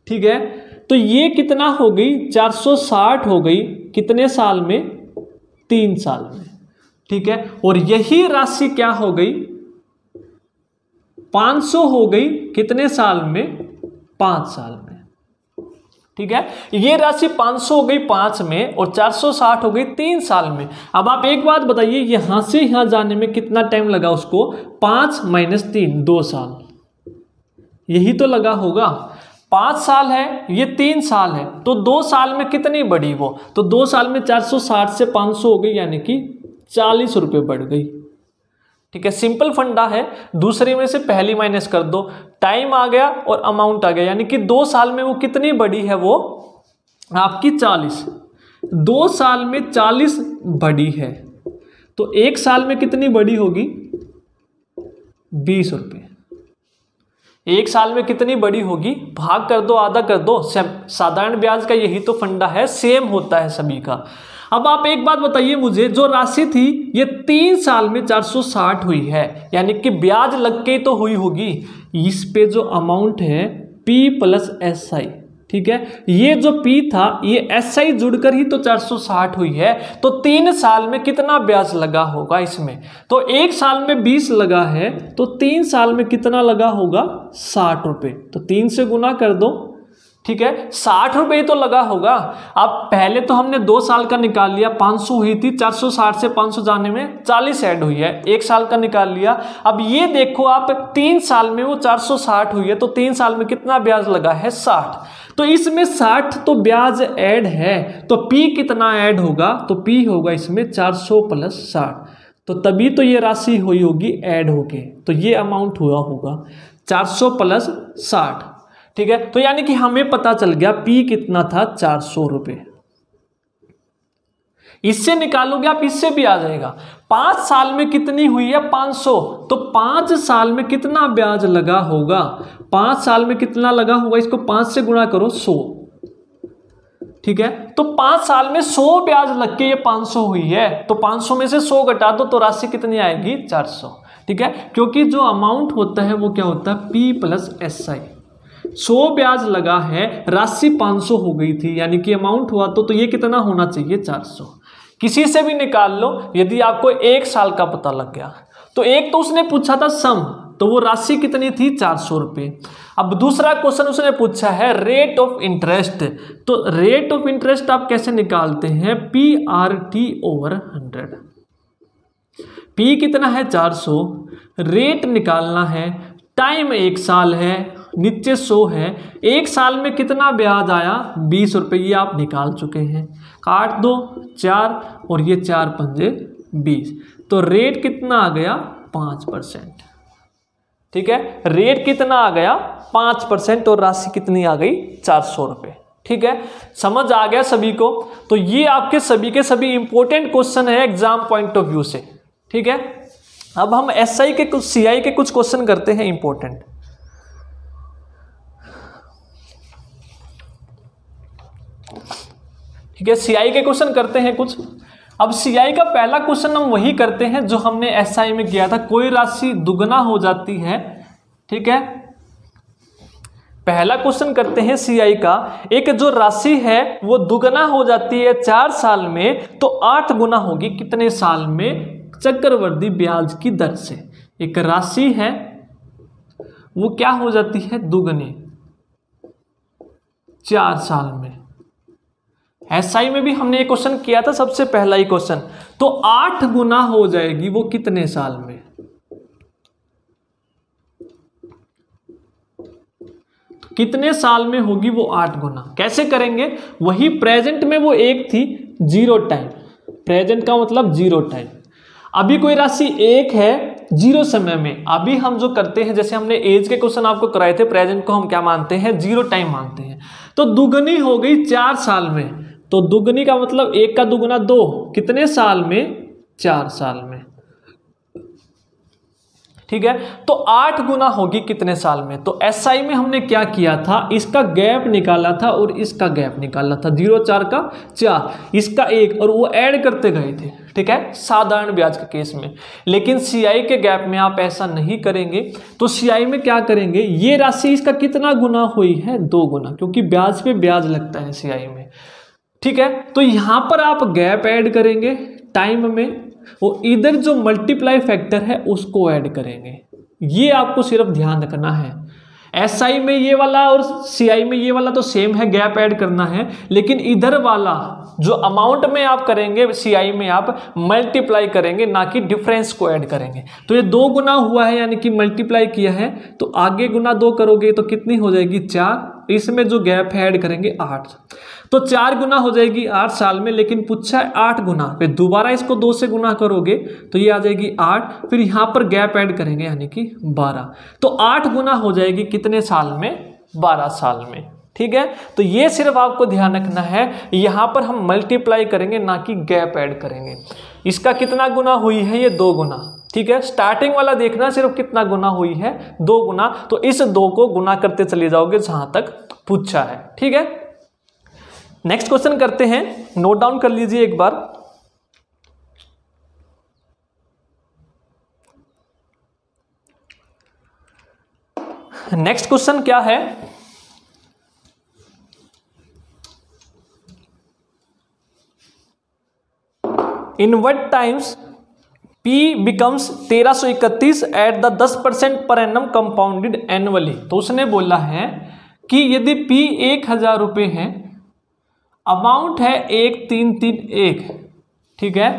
ठीक है? तो ये कितना हो गई? 460 हो गई। कितने साल में? तीन साल में। ठीक है? और यही राशि क्या हो गई? 500 हो गई कितने साल में? पाँच साल में। ठीक है? ये राशि 500 हो गई पाँच में और 460 हो गई तीन साल में। अब आप एक बात बताइए, यहाँ से यहाँ जाने में कितना टाइम लगा उसको? पाँच माइनस तीन, दो साल। यही तो लगा होगा। पाँच साल है, ये तीन साल है। तो दो साल में कितनी बढ़ी वो? तो दो साल में 460 से 500 हो गई, यानी कि चालीस रुपये बढ़ गई। ठीक है? सिंपल फंडा है। दूसरे में से पहली माइनस कर दो। टाइम आ गया और अमाउंट आ गया। यानी कि दो साल में वो कितनी बड़ी है वो? आपकी चालीस। दो साल में चालीस बड़ी है। तो एक साल में कितनी बड़ी होगी? बीस रुपये एक साल में कितनी बड़ी होगी? भाग कर दो, आधा कर दो। साधारण ब्याज का यही तो फंडा है। सेम होता है सभी का। अब आप एक बात बताइए मुझे, जो राशि थी, ये तीन साल में 460 हुई है, यानी कि ब्याज लग के तो हुई होगी। इस पे जो अमाउंट है, P प्लस एस आई ठीक है? ये जो P था, ये एस आई जुड़कर ही तो 460 हुई है। तो तीन साल में कितना ब्याज लगा होगा इसमें? तो एक साल में 20 लगा है तो तीन साल में कितना लगा होगा? साठ रुपये तो तीन से गुना कर दो ठीक है? साठ रुपये तो लगा होगा। अब पहले तो हमने दो साल का निकाल लिया, पाँच सौ हुई थी, चार सौ साठ से पाँच सौ जाने में चालीस ऐड हुई है। एक साल का निकाल लिया। अब ये देखो आप, तीन साल में वो चार सौ साठ हुई है तो तीन साल में कितना ब्याज लगा है? साठ। तो इसमें साठ तो ब्याज ऐड है तो पी कितना ऐड होगा? तो पी होगा इसमें चार सौ प्लस साठ। तो तभी तो ये राशि हुई होगी ऐड होके। तो ये अमाउंट हुआ होगा, चार सौ प्लस साठ। ठीक है? तो यानी कि हमें पता चल गया पी कितना था चार सौ रुपये इससे निकालोगे आप, इससे भी आ जाएगा। पाँच साल में कितनी हुई है? पाँच सौ। तो पाँच साल में कितना ब्याज लगा होगा? पाँच साल में कितना लगा होगा? इसको पाँच से गुणा करो सौ। ठीक है? तो पाँच साल में सौ ब्याज लग के ये पाँच सौ हुई है। तो पाँच सौ में से सौ घटा दो तो राशि कितनी आएगी? चार सौ। ठीक है? क्योंकि जो अमाउंट होता है वो क्या होता है? पी प्लस एस आई सौ ब्याज लगा है राशि पाँच सौ हो गई थी यानी कि अमाउंट हुआ तो, तो ये कितना होना चाहिए? चार सौ। किसी से भी निकाल लो यदि आपको एक साल का पता लग गया। तो एक तो उसने पूछा था सम तो वो राशि कितनी थी? चार सौ रुपये। अब दूसरा क्वेश्चन उसने पूछा है रेट ऑफ़ इंटरेस्ट तो रेट ऑफ़ इंटरेस्ट आप कैसे निकालते हैं? P R T over hundred P कितना है? चार सौ। रेट निकालना है टाइम एक साल है नीचे सो है। एक साल में कितना ब्याज आया? बीस रुपये ये आप निकाल चुके हैं। काट दो, चार और ये चार पंजे बीस। तो रेट कितना आ गया? पाँच परसेंट। ठीक है? रेट कितना आ गया? पाँच परसेंट और राशि कितनी आ गई? चार सौ रुपये। ठीक है? समझ आ गया सभी को? तो ये आपके सभी के सभी इंपॉर्टेंट क्वेश्चन है एग्ज़ाम पॉइंट ऑफ़ व्यू से। ठीक है? अब हम एस आई के कुछ सी आई के कुछ क्वेश्चन करते हैं इंपॉर्टेंट ठीक है सीआई के क्वेश्चन करते हैं कुछ। अब सीआई का पहला क्वेश्चन हम वही करते हैं जो हमने एसआई में किया था। कोई राशि दुगना हो जाती है, ठीक है? पहला क्वेश्चन करते हैं सीआई का। एक जो राशि है, वो दुगना हो जाती है चार साल में तो आठ गुना होगी कितने साल में? चक्रवर्ती ब्याज की दर से। एक राशि है, वो क्या हो जाती है? दुगनी। चार साल में। एस आई में भी हमने एक क्वेश्चन किया था सबसे पहला ही क्वेश्चन तो आठ गुना हो जाएगी वो कितने साल में? तो कितने साल में होगी वो आठ गुना? कैसे करेंगे? वही प्रेजेंट में वो एक थी ज़ीरो टाइम प्रेजेंट का मतलब ज़ीरो टाइम अभी कोई राशि एक है ज़ीरो समय में. अभी हम जो करते हैं, जैसे हमने एज के क्वेश्चन आपको कराए थे प्रेजेंट को हम क्या मानते हैं? ज़ीरो टाइम मानते हैं. तो दुगनी हो गई चार साल में. तो दुगनी का मतलब एक का दुगुना दो। कितने साल में? चार साल में। ठीक है? तो आठ गुना होगी कितने साल में? तो एस आई में हमने क्या किया था? इसका गैप निकाला था और इसका गैप निकाला था। ज़ीरो, चार का चार। इसका एक और वो ऐड करते गए थे। ठीक है? साधारण ब्याज के केस में। लेकिन सीआई के गैप में आप ऐसा नहीं करेंगे। तो सीआई में क्या करेंगे? ये राशि इसका कितना गुना हुई है? दो गुना। क्योंकि ब्याज पे ब्याज लगता है सीआई में। ठीक है? तो यहाँ पर आप गैप ऐड करेंगे टाइम में वो इधर जो मल्टीप्लाई फैक्टर है उसको ऐड करेंगे। ये आपको सिर्फ़ ध्यान रखना है। एस आई में ये वाला और सी आई में ये वाला तो सेम है गैप ऐड करना है, लेकिन इधर वाला जो अमाउंट में आप करेंगे सी आई में आप मल्टीप्लाई करेंगे, ना कि डिफरेंस को ऐड करेंगे। तो ये दो गुना हुआ है, यानी कि मल्टीप्लाई किया है तो आगे गुना दो करोगे तो कितनी हो जाएगी? चार। इसमें जो गैप है ऐड करेंगे आठ। तो चार गुना हो जाएगी आठ साल में, लेकिन पूछा है आठ गुना, फिर दोबारा इसको दो से गुना करोगे तो ये आ जाएगी आठ, फिर यहाँ पर गैप ऐड करेंगे, यानी कि बारह। तो आठ गुना हो जाएगी कितने साल में? बारह साल में, ठीक है? तो ये सिर्फ़ आपको ध्यान रखना है, यहाँ पर हम मल्टीप्लाई करेंगे, ना कि गैप ऐड करेंगे। इसका कितना गुना हुई है? ये दो गुना। ठीक है? स्टार्टिंग वाला देखना सिर्फ़ कितना गुना हुई है? दो गुना। तो इस दो को गुना करते चले जाओगे जहाँ तक पूछा है। ठीक है? नेक्स्ट क्वेश्चन करते हैं। नोट डाउन कर लीजिए एक बार। नेक्स्ट क्वेश्चन क्या है? In what times P becomes तेरह सौ इकतीस एट द दस percent per annum compounded annually तो उसने बोला है कि यदि पी एक हज़ार रुपये है अमाउंट है एक तीन तीन एक, ठीक है?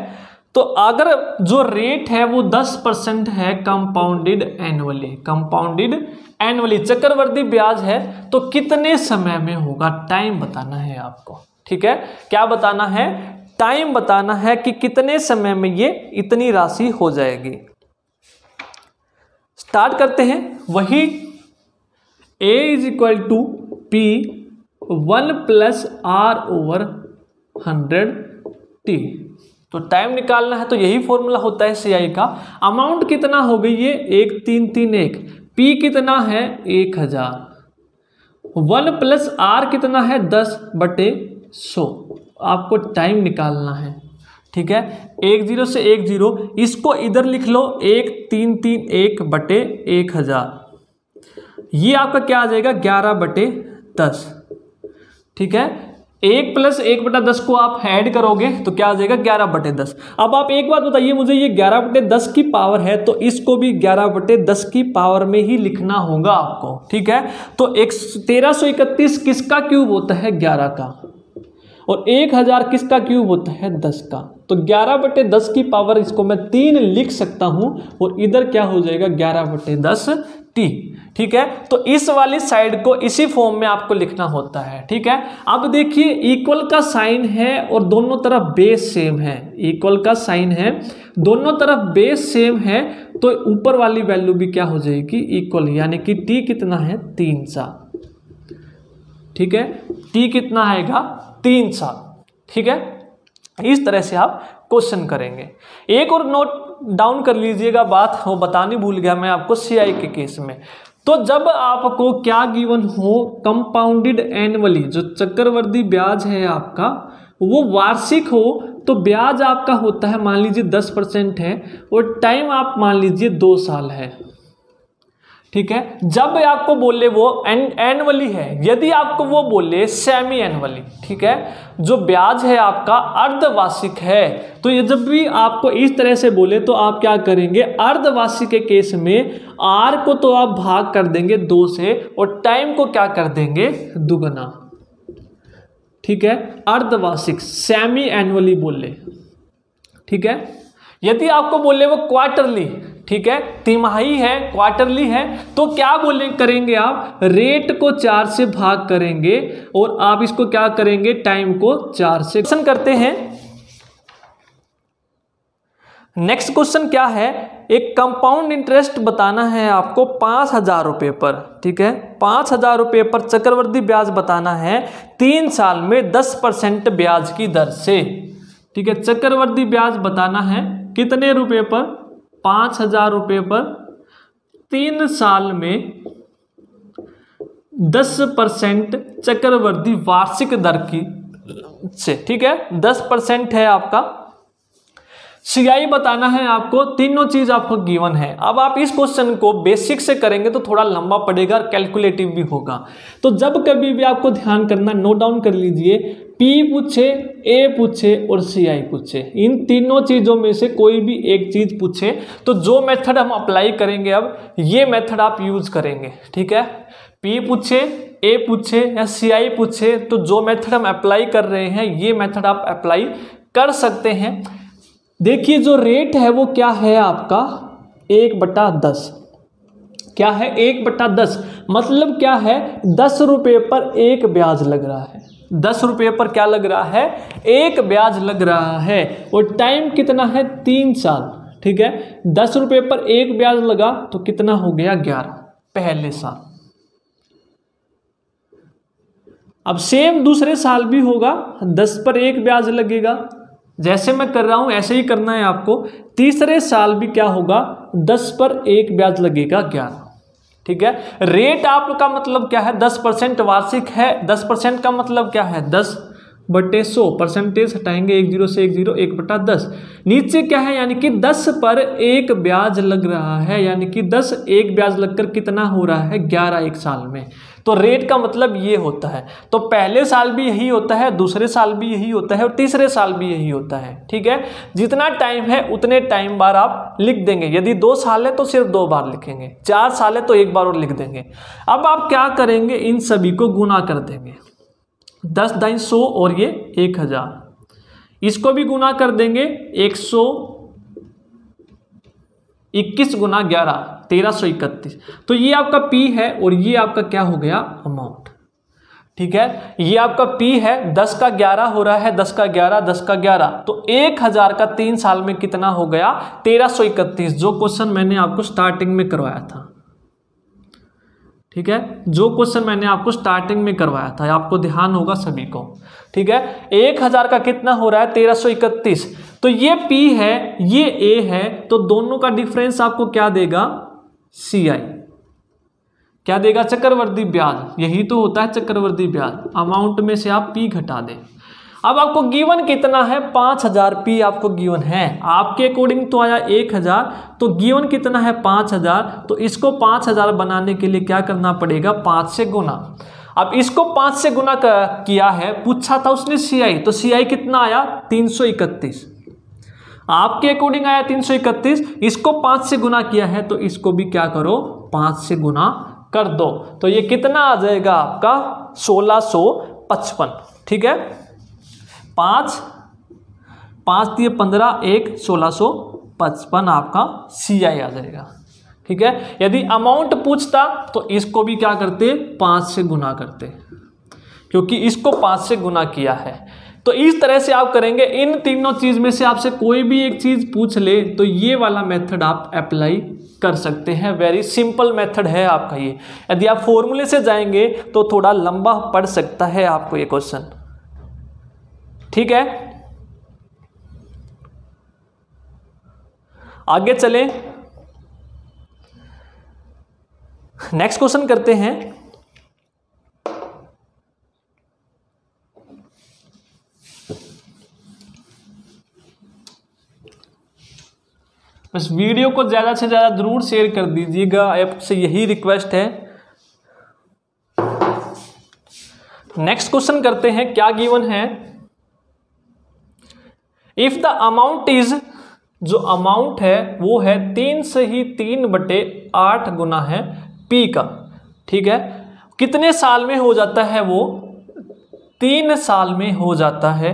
तो अगर जो रेट है वो दस परसेंट है कंपाउंडेड एनुअली कंपाउंडेड एनुअली चक्रवर्ती ब्याज है तो कितने समय में होगा? टाइम बताना है आपको, ठीक है? क्या बताना है? टाइम बताना है कि कितने समय में ये इतनी राशि हो जाएगी। स्टार्ट करते हैं। वही A is equal to P one plus R over hundred T तो टाइम निकालना है तो यही फॉर्मूला होता है सी आई का। अमाउंट कितना हो गई ये? एक, तीन तीन, एक। पी कितना है? एक हज़ार। वन प्लस आर कितना है? दस बटे सौ आपको टाइम निकालना है, ठीक है? एक ज़ीरो से एक ज़ीरो, इसको इधर लिख लो, एक, तीन तीन, एक बटे एक हज़ार। ये आपका क्या आ जाएगा? ग्यारह बटे दस, ठीक है? एक प्लस एक बटा दस को आप ऐड करोगे तो क्या आ जाएगा? ग्यारह बटे दस। अब आप एक बात बताइए मुझे, ये ग्यारह बटे दस की पावर है तो इसको भी ग्यारह बटे दस की पावर में ही लिखना होगा आपको, ठीक है? तो एक तेरह सौ इकतीस किसका क्यूब होता है? ग्यारह का। और एक हज़ार किसका क्यूब होता है? दस का। तो ग्यारह बटे दस की पावर इसको मैं तीन लिख सकता हूँ और इधर क्या हो जाएगा? ग्यारह बटे दस टी ठीक है? तो इस वाली साइड को इसी फॉर्म में आपको लिखना होता है। ठीक है? अब देखिए इक्वल का साइन है और दोनों तरफ़ बेस सेम है। इक्वल का साइन है। दोनों तरफ़ बेस सेम है तो ऊपर वाली वैल्यू भी क्या हो जाएगी? इक्वल यानी कि टी कितना है? तीन सा। ठीक है? टी कितना आएगा? तीन साल, ठीक है? इस तरह से आप क्वेश्चन करेंगे। एक और नोट डाउन कर लीजिएगा, बात वो बतानी भूल गया मैं आपको सीआई के केस में। तो जब आपको क्या गिवन हो कंपाउंडेड एनुअली जो चक्रवर्ती ब्याज है आपका, वो वार्षिक हो तो ब्याज आपका होता है, मान लीजिए दस परसेंट है, और टाइम आप मान लीजिए दो साल है। ठीक है? जब आपको बोले वो एन एनवली है, यदि आपको वो बोले सेमी एनवली ठीक है? जो ब्याज है आपका, अर्धवार्षिक है तो ये जब भी आपको इस तरह से बोले तो आप क्या करेंगे? अर्धवार्षिक के केस में आर को तो आप भाग कर देंगे दो से, और टाइम को क्या कर देंगे? दुगना। ठीक है? अर्धवार्षिक सेमी एनुअली बोले। ठीक है? यदि आपको बोले वो क्वार्टरली ठीक है? तिमाही है क्वार्टरली है तो क्या बोले करेंगे आप? रेट को चार से भाग करेंगे और आप इसको क्या करेंगे? टाइम को चार से क्वेश्चन करते हैं। नेक्स्ट क्वेश्चन क्या है? एक कंपाउंड इंटरेस्ट बताना है आपको पाँच हज़ार रुपये पर, ठीक है? पाँच हज़ार रुपये पर चक्रवर्ती ब्याज बताना है। तीन साल में दस परसेंट ब्याज की दर से, ठीक है? चक्रवर्ती ब्याज बताना है कितने रुपए पर? पाँच हज़ार रुपये पर तीन साल में दस परसेंट चक्रवर्ती वार्षिक दर की से, ठीक है? दस परसेंट है आपका। सीआई बताना है आपको, तीनों चीज़ आपको गिवन है। अब आप इस क्वेश्चन को बेसिक से करेंगे तो थोड़ा लंबा पड़ेगा और कैलकुलेटिव भी होगा। तो जब कभी भी आपको ध्यान करना नोट डाउन कर लीजिए। पी पूछे, ए पूछे और सी आई पूछे। इन तीनों चीज़ों में से कोई भी एक चीज़ पूछे तो जो मेथड हम अप्लाई करेंगे अब, ये मेथड आप यूज़ करेंगे, ठीक है? पी पूछे, ए पूछे या सी आई पूछे तो जो मेथड हम अप्लाई कर रहे हैं, ये मेथड आप अप्लाई कर सकते हैं। देखिए, जो रेट है, वो क्या है आपका? एक बटा दस। क्या है एक बटा दस? मतलब क्या है? दस रुपये पर एक ब्याज लग रहा है। दस रुपये पर क्या लग रहा है? एक ब्याज लग रहा है। और टाइम कितना है? तीन साल। ठीक है? दस रुपये पर एक ब्याज लगा तो कितना हो गया ग्यारह? पहले साल। अब सेम दूसरे साल भी होगा। दस पर एक ब्याज लगेगा। जैसे मैं कर रहा हूँ, ऐसे ही करना है आपको। तीसरे साल भी क्या होगा? दस पर एक ब्याज लगेगा ग्यारह। ठीक है? रेट आपका मतलब क्या है? दस परसेंट वार्षिक है। दस परसेंट का मतलब क्या है? दस बटे सौ परसेंटेज हटाएँगे, एक ज़ीरो से एक ज़ीरो, एक बटा दस। नीचे क्या है? यानी कि दस पर एक ब्याज लग रहा है। यानी कि दस एक ब्याज लगकर कितना हो रहा है? ग्यारह एक साल में। तो रेट का मतलब ये होता है। तो पहले साल भी यही होता है, दूसरे साल भी यही होता है और तीसरे साल भी यही होता है, ठीक है? जितना टाइम है, उतने टाइम बार आप लिख देंगे। यदि दो साल है तो सिर्फ़ दो बार लिखेंगे। चार साल है तो एक बार और लिख देंगे। अब आप क्या करेंगे, इन सभी को गुना कर देंगे। दस दाइन सौ और ये एक हज़ार। इसको भी गुना कर देंगे, एक सौ इक्कीस गुना ग्यारह, तेरह सौ इकतीस। तो ये आपका पी है और ये आपका क्या हो गया? अमाउंट ठीक है? ये आपका पी है, दस का ग्यारह हो रहा है, दस का ग्यारह, दस का ग्यारह। तो एक हज़ार का तीन साल में कितना हो गया? तेरह सौ इकतीस, जो क्वेश्चन मैंने आपको स्टार्टिंग में करवाया था। ठीक है? जो क्वेश्चन मैंने आपको स्टार्टिंग में करवाया था, आपको ध्यान होगा सभी को। ठीक है? एक हज़ार का कितना हो रहा है? तेरह सौ इकतीस। तो ये P है, ये A है तो दोनों का डिफरेंस आपको क्या देगा? सी आई क्या देगा? चक्रवर्ती ब्याज। यही तो होता है चक्रवर्ती ब्याज। अमाउंट में से आप P घटा दें। अब आपको गिवन कितना है? पाँच हज़ार पी आपको गिवन है। आपके अकॉर्डिंग तो आया एक हज़ार तो गिवन कितना है? पाँच हज़ार। तो इसको पाँच हज़ार बनाने के लिए क्या करना पड़ेगा? पाँच से गुना अब इसको पाँच से गुना किया है, पूछा था उसने सीआई तो सीआई कितना आया? तीन सौ इकतीस। आपके अकॉर्डिंग आया तीन सौ इकतीस, इसको पाँच से गुना किया है तो इसको भी क्या करो? पाँच से गुना कर दो। तो ये कितना आ जाएगा आपका? सोलह सौ पचपन। ठीक है? पाँच पाँच दिए पंद्रह, एक, सोलह सौ पचपन आपका सी आई आ जाएगा। ठीक है? यदि अमाउंट पूछता तो इसको भी क्या करते? पाँच से गुना करते। क्योंकि इसको पाँच से गुना किया है। तो इस तरह से आप करेंगे। इन तीनों चीज़ में से आपसे कोई भी एक चीज़ पूछ ले तो ये वाला मेथड आप अप्लाई कर सकते हैं। वेरी सिंपल मेथड है आपका ये। यदि आप फॉर्मूले से जाएँगे तो थोड़ा लंबा पड़ सकता है आपको ये क्वेश्चन ठीक है? आगे चलें। नेक्स्ट क्वेश्चन करते हैं। बस वीडियो को ज़्यादा से ज़्यादा ज़रूर शेयर कर दीजिएगा। आपसे यही रिक्वेस्ट है। नेक्स्ट क्वेश्चन करते हैं, क्या गिवन है? इफ़ द अमाउंट इज़ जो अमाउंट है, वो है तीन से ही तीन बटे आठ गुना है पी का। ठीक है? कितने साल में हो जाता है वो? तीन साल में हो जाता है।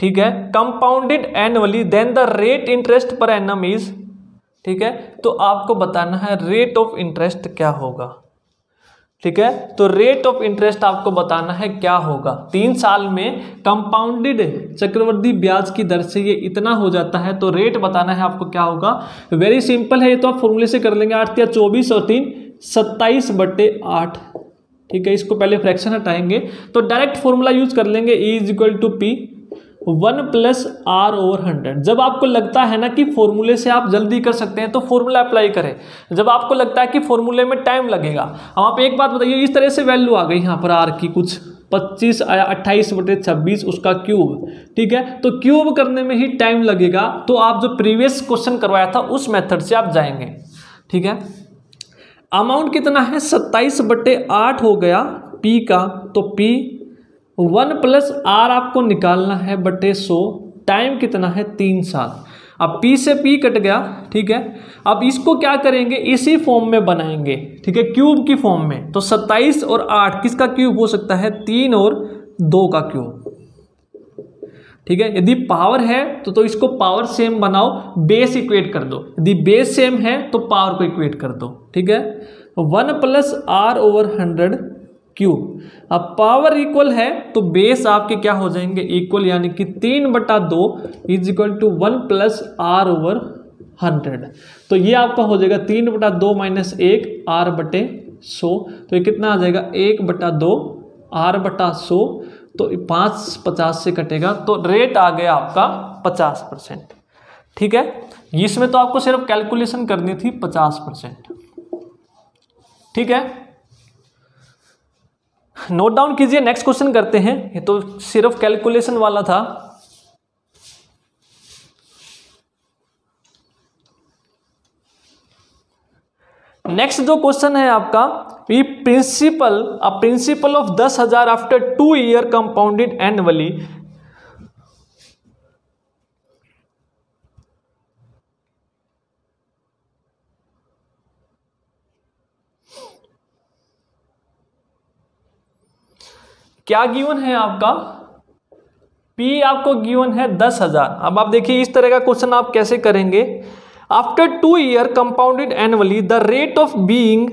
ठीक है? Compounded annually then the rate interest per annum is ठीक है? तो आपको बताना है रेट ऑफ़ इंटरेस्ट क्या होगा। ठीक है? तो रेट ऑफ़ इंटरेस्ट आपको बताना है क्या होगा। तीन साल में कंपाउंडेड चक्रवर्ती ब्याज की दर से ये इतना हो जाता है तो रेट बताना है आपको क्या होगा। वेरी सिंपल है ये तो आप फॉर्मूले से कर लेंगे, आठ या चौबीस और तीन, सत्ताईस बटे आठ। ठीक है, इसको पहले फ्रैक्शन हटाएँगे। तो डायरेक्ट फॉर्मूला यूज़ कर लेंगे A is equal to P one plus R over hundred. जब आपको लगता है ना कि फॉर्मूले से आप जल्दी कर सकते हैं तो फॉर्मूला अप्लाई करें। जब आपको लगता है कि फॉर्मूले में टाइम लगेगा, अब आप एक बात बताइए, इस तरह से वैल्यू आ गई यहाँ पर आर की कुछ पच्चीस आया अट्ठाईस बटे छब्बीस, उसका क्यूब, ठीक है? तो क्यूब करने में ही टाइम लगेगा तो आप जो प्रीवियस क्वेश्चन करवाया था, उस मेथड से आप जाएँगे, ठीक है? अमाउंट कितना है? सत्ताईस बटे आठ हो गया, पी का तो पी वन प्लस आर आपको निकालना है बटे सो, टाइम कितना है तीन साल। अब पी से पी कट गया, ठीक है? अब इसको क्या करेंगे? इसी फॉर्म में बनाएँगे, ठीक है? क्यूब की फॉर्म में। तो सत्ताईस और आठ, किसका क्यूब हो सकता है? तीन और दो का क्यूब। ठीक है? यदि पावर है तो तो इसको पावर सेम बनाओ, बेस इक्वेट कर दो। यदि बेस सेम है तो पावर को इक्वेट कर दो, ठीक है? One plus R over hundred cube अब पावर इक्वल है तो बेस आपके क्या हो जाएँगे? इक्वल यानी कि तीन बटा दो is equal to one plus R over hundred तो ये आपका हो जाएगा तीन बटा दो माइनस एक आर बटे सौ. तो ये कितना आ जाएगा? एक बटा दो आर बटा सौ. तो पाँच पचास से कटेगा तो रेट आ गया आपका पचास परसेंट. ठीक है? इसमें तो आपको सिर्फ़ कैलकुलेशन करनी थी पचास परसेंट. ठीक है? नोट डाउन कीजिए नेक्स्ट क्वेश्चन करते हैं। ये तो सिर्फ़ कैलकुलेशन वाला था। नेक्स्ट जो क्वेश्चन है आपका प्रिंसिपल अ प्रिंसिपल ऑफ़ दस हज़ार after two year compounded annually क्या गिवन है आपका? पी आपको गिवन है दस हज़ार। अब आप देखिए, इस तरह का क्वेश्चन आप कैसे करेंगे? After two year compounded annually the rate of being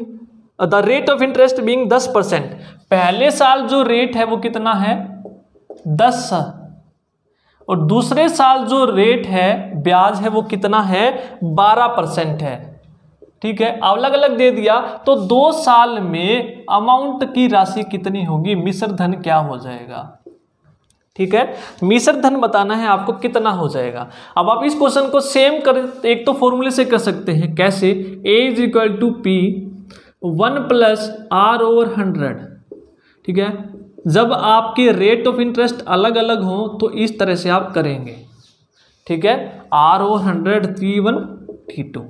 the rate of interest being दस परसेंट। पहले साल जो रेट है वो कितना है? दस। और दूसरे साल जो रेट है, ब्याज है वो कितना है? बारह परसेंट है। ठीक है? अलग अलग दे दिया तो दो साल में अमाउंट की राशि कितनी होगी? मिश्र धन क्या हो जाएगा? ठीक है? मिश्र धन बताना है आपको कितना हो जाएगा। अब आप इस क्वेश्चन को सेम कर, एक तो फॉर्मूले से कर सकते हैं। कैसे? A is equal to P one plus R over hundred ठीक है? जब आपके रेट ऑफ़ इंटरेस्ट अलग अलग हो तो इस तरह से आप करेंगे। ठीक है? R over hundred three one three two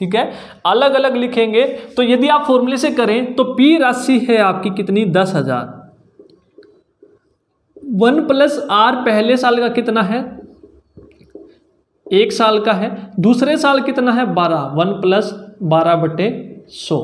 ठीक है? अलग अलग लिखेंगे तो यदि आप फॉर्मूले से करें तो पी राशि है आपकी कितनी? दस हज़ार। वन प्लस आर पहले साल का कितना है? एक साल का है। दूसरे साल कितना है? बारह। वन प्लस बारह बटे सौ।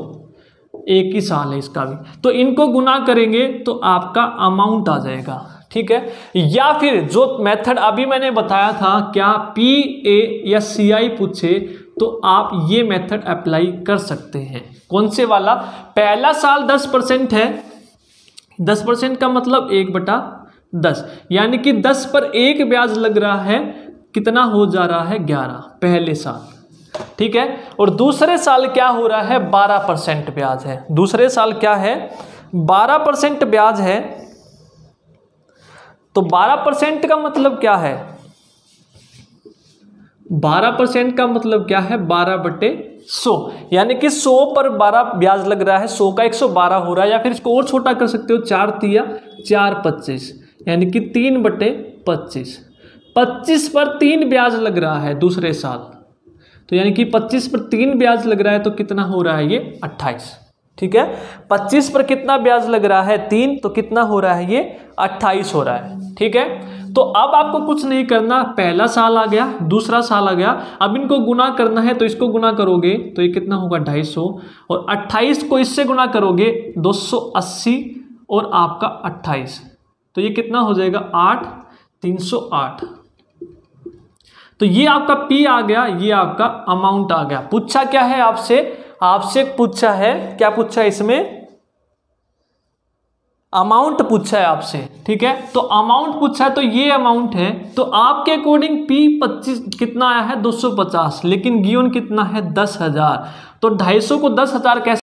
एक ही साल है इसका भी। तो इनको गुना करेंगे तो आपका अमाउंट आ जाएगा। ठीक है? या फिर जो मेथड अभी मैंने बताया था, क्या पी ए या सी आई पूछे तो आप ये मेथड अप्लाई कर सकते हैं। कौन से वाला? पहला साल दस परसेंट है। दस परसेंट का मतलब एक बटा दस। यानी कि दस पर एक ब्याज लग रहा है, कितना हो जा रहा है? ग्यारह। पहले साल। ठीक है? और दूसरे साल क्या हो रहा है? बारह परसेंट ब्याज है। दूसरे साल क्या है? बारह परसेंट ब्याज है। तो बारह परसेंट का मतलब क्या है? बारह परसेंट का मतलब क्या है? बारह बटे सौ। यानी कि सौ पर बारह ब्याज लग रहा है, सौ का एक सौ बारह हो रहा है, या फिर इसको और छोटा कर सकते हो, चार तिया, चार पच्चीस। यानी कि तीन बटे पच्चीस। पच्चीस पर तीन ब्याज लग रहा है दूसरे साल। तो यानी कि पच्चीस पर तीन ब्याज लग रहा है तो कितना हो रहा है ये? अट्ठाईस। ठीक है? पच्चीस पर कितना ब्याज लग रहा है? तीन तो कितना हो रहा है ये? अट्ठाईस हो रहा है। ठीक है? तो अब आपको कुछ नहीं करना, पहला साल आ गया, दूसरा साल आ गया, अब इनको गुना करना है तो इसको गुना करोगे तो ये कितना होगा, ढाई सौ, और अट्ठाईस को इससे गुना करोगे, दो सौ अस्सी, और आपका अट्ठाईस तो ये कितना हो जाएगा, आठ, तीन सौ आठ। तो ये आपका पी आ गया, ये आपका अमाउंट आ गया। पूछा क्या है आपसे? आपसे पूछा है, क्या पूछा है इसमें? अमाउंट पूछा है आपसे, ठीक है? तो अमाउंट पूछा है तो ये अमाउंट है तो आपके अकॉर्डिंग पी पच्चीस कितना आया है? 250 लेकिन गियोन कितना है? दस हज़ार। तो 250 को दस हज़ार कैसे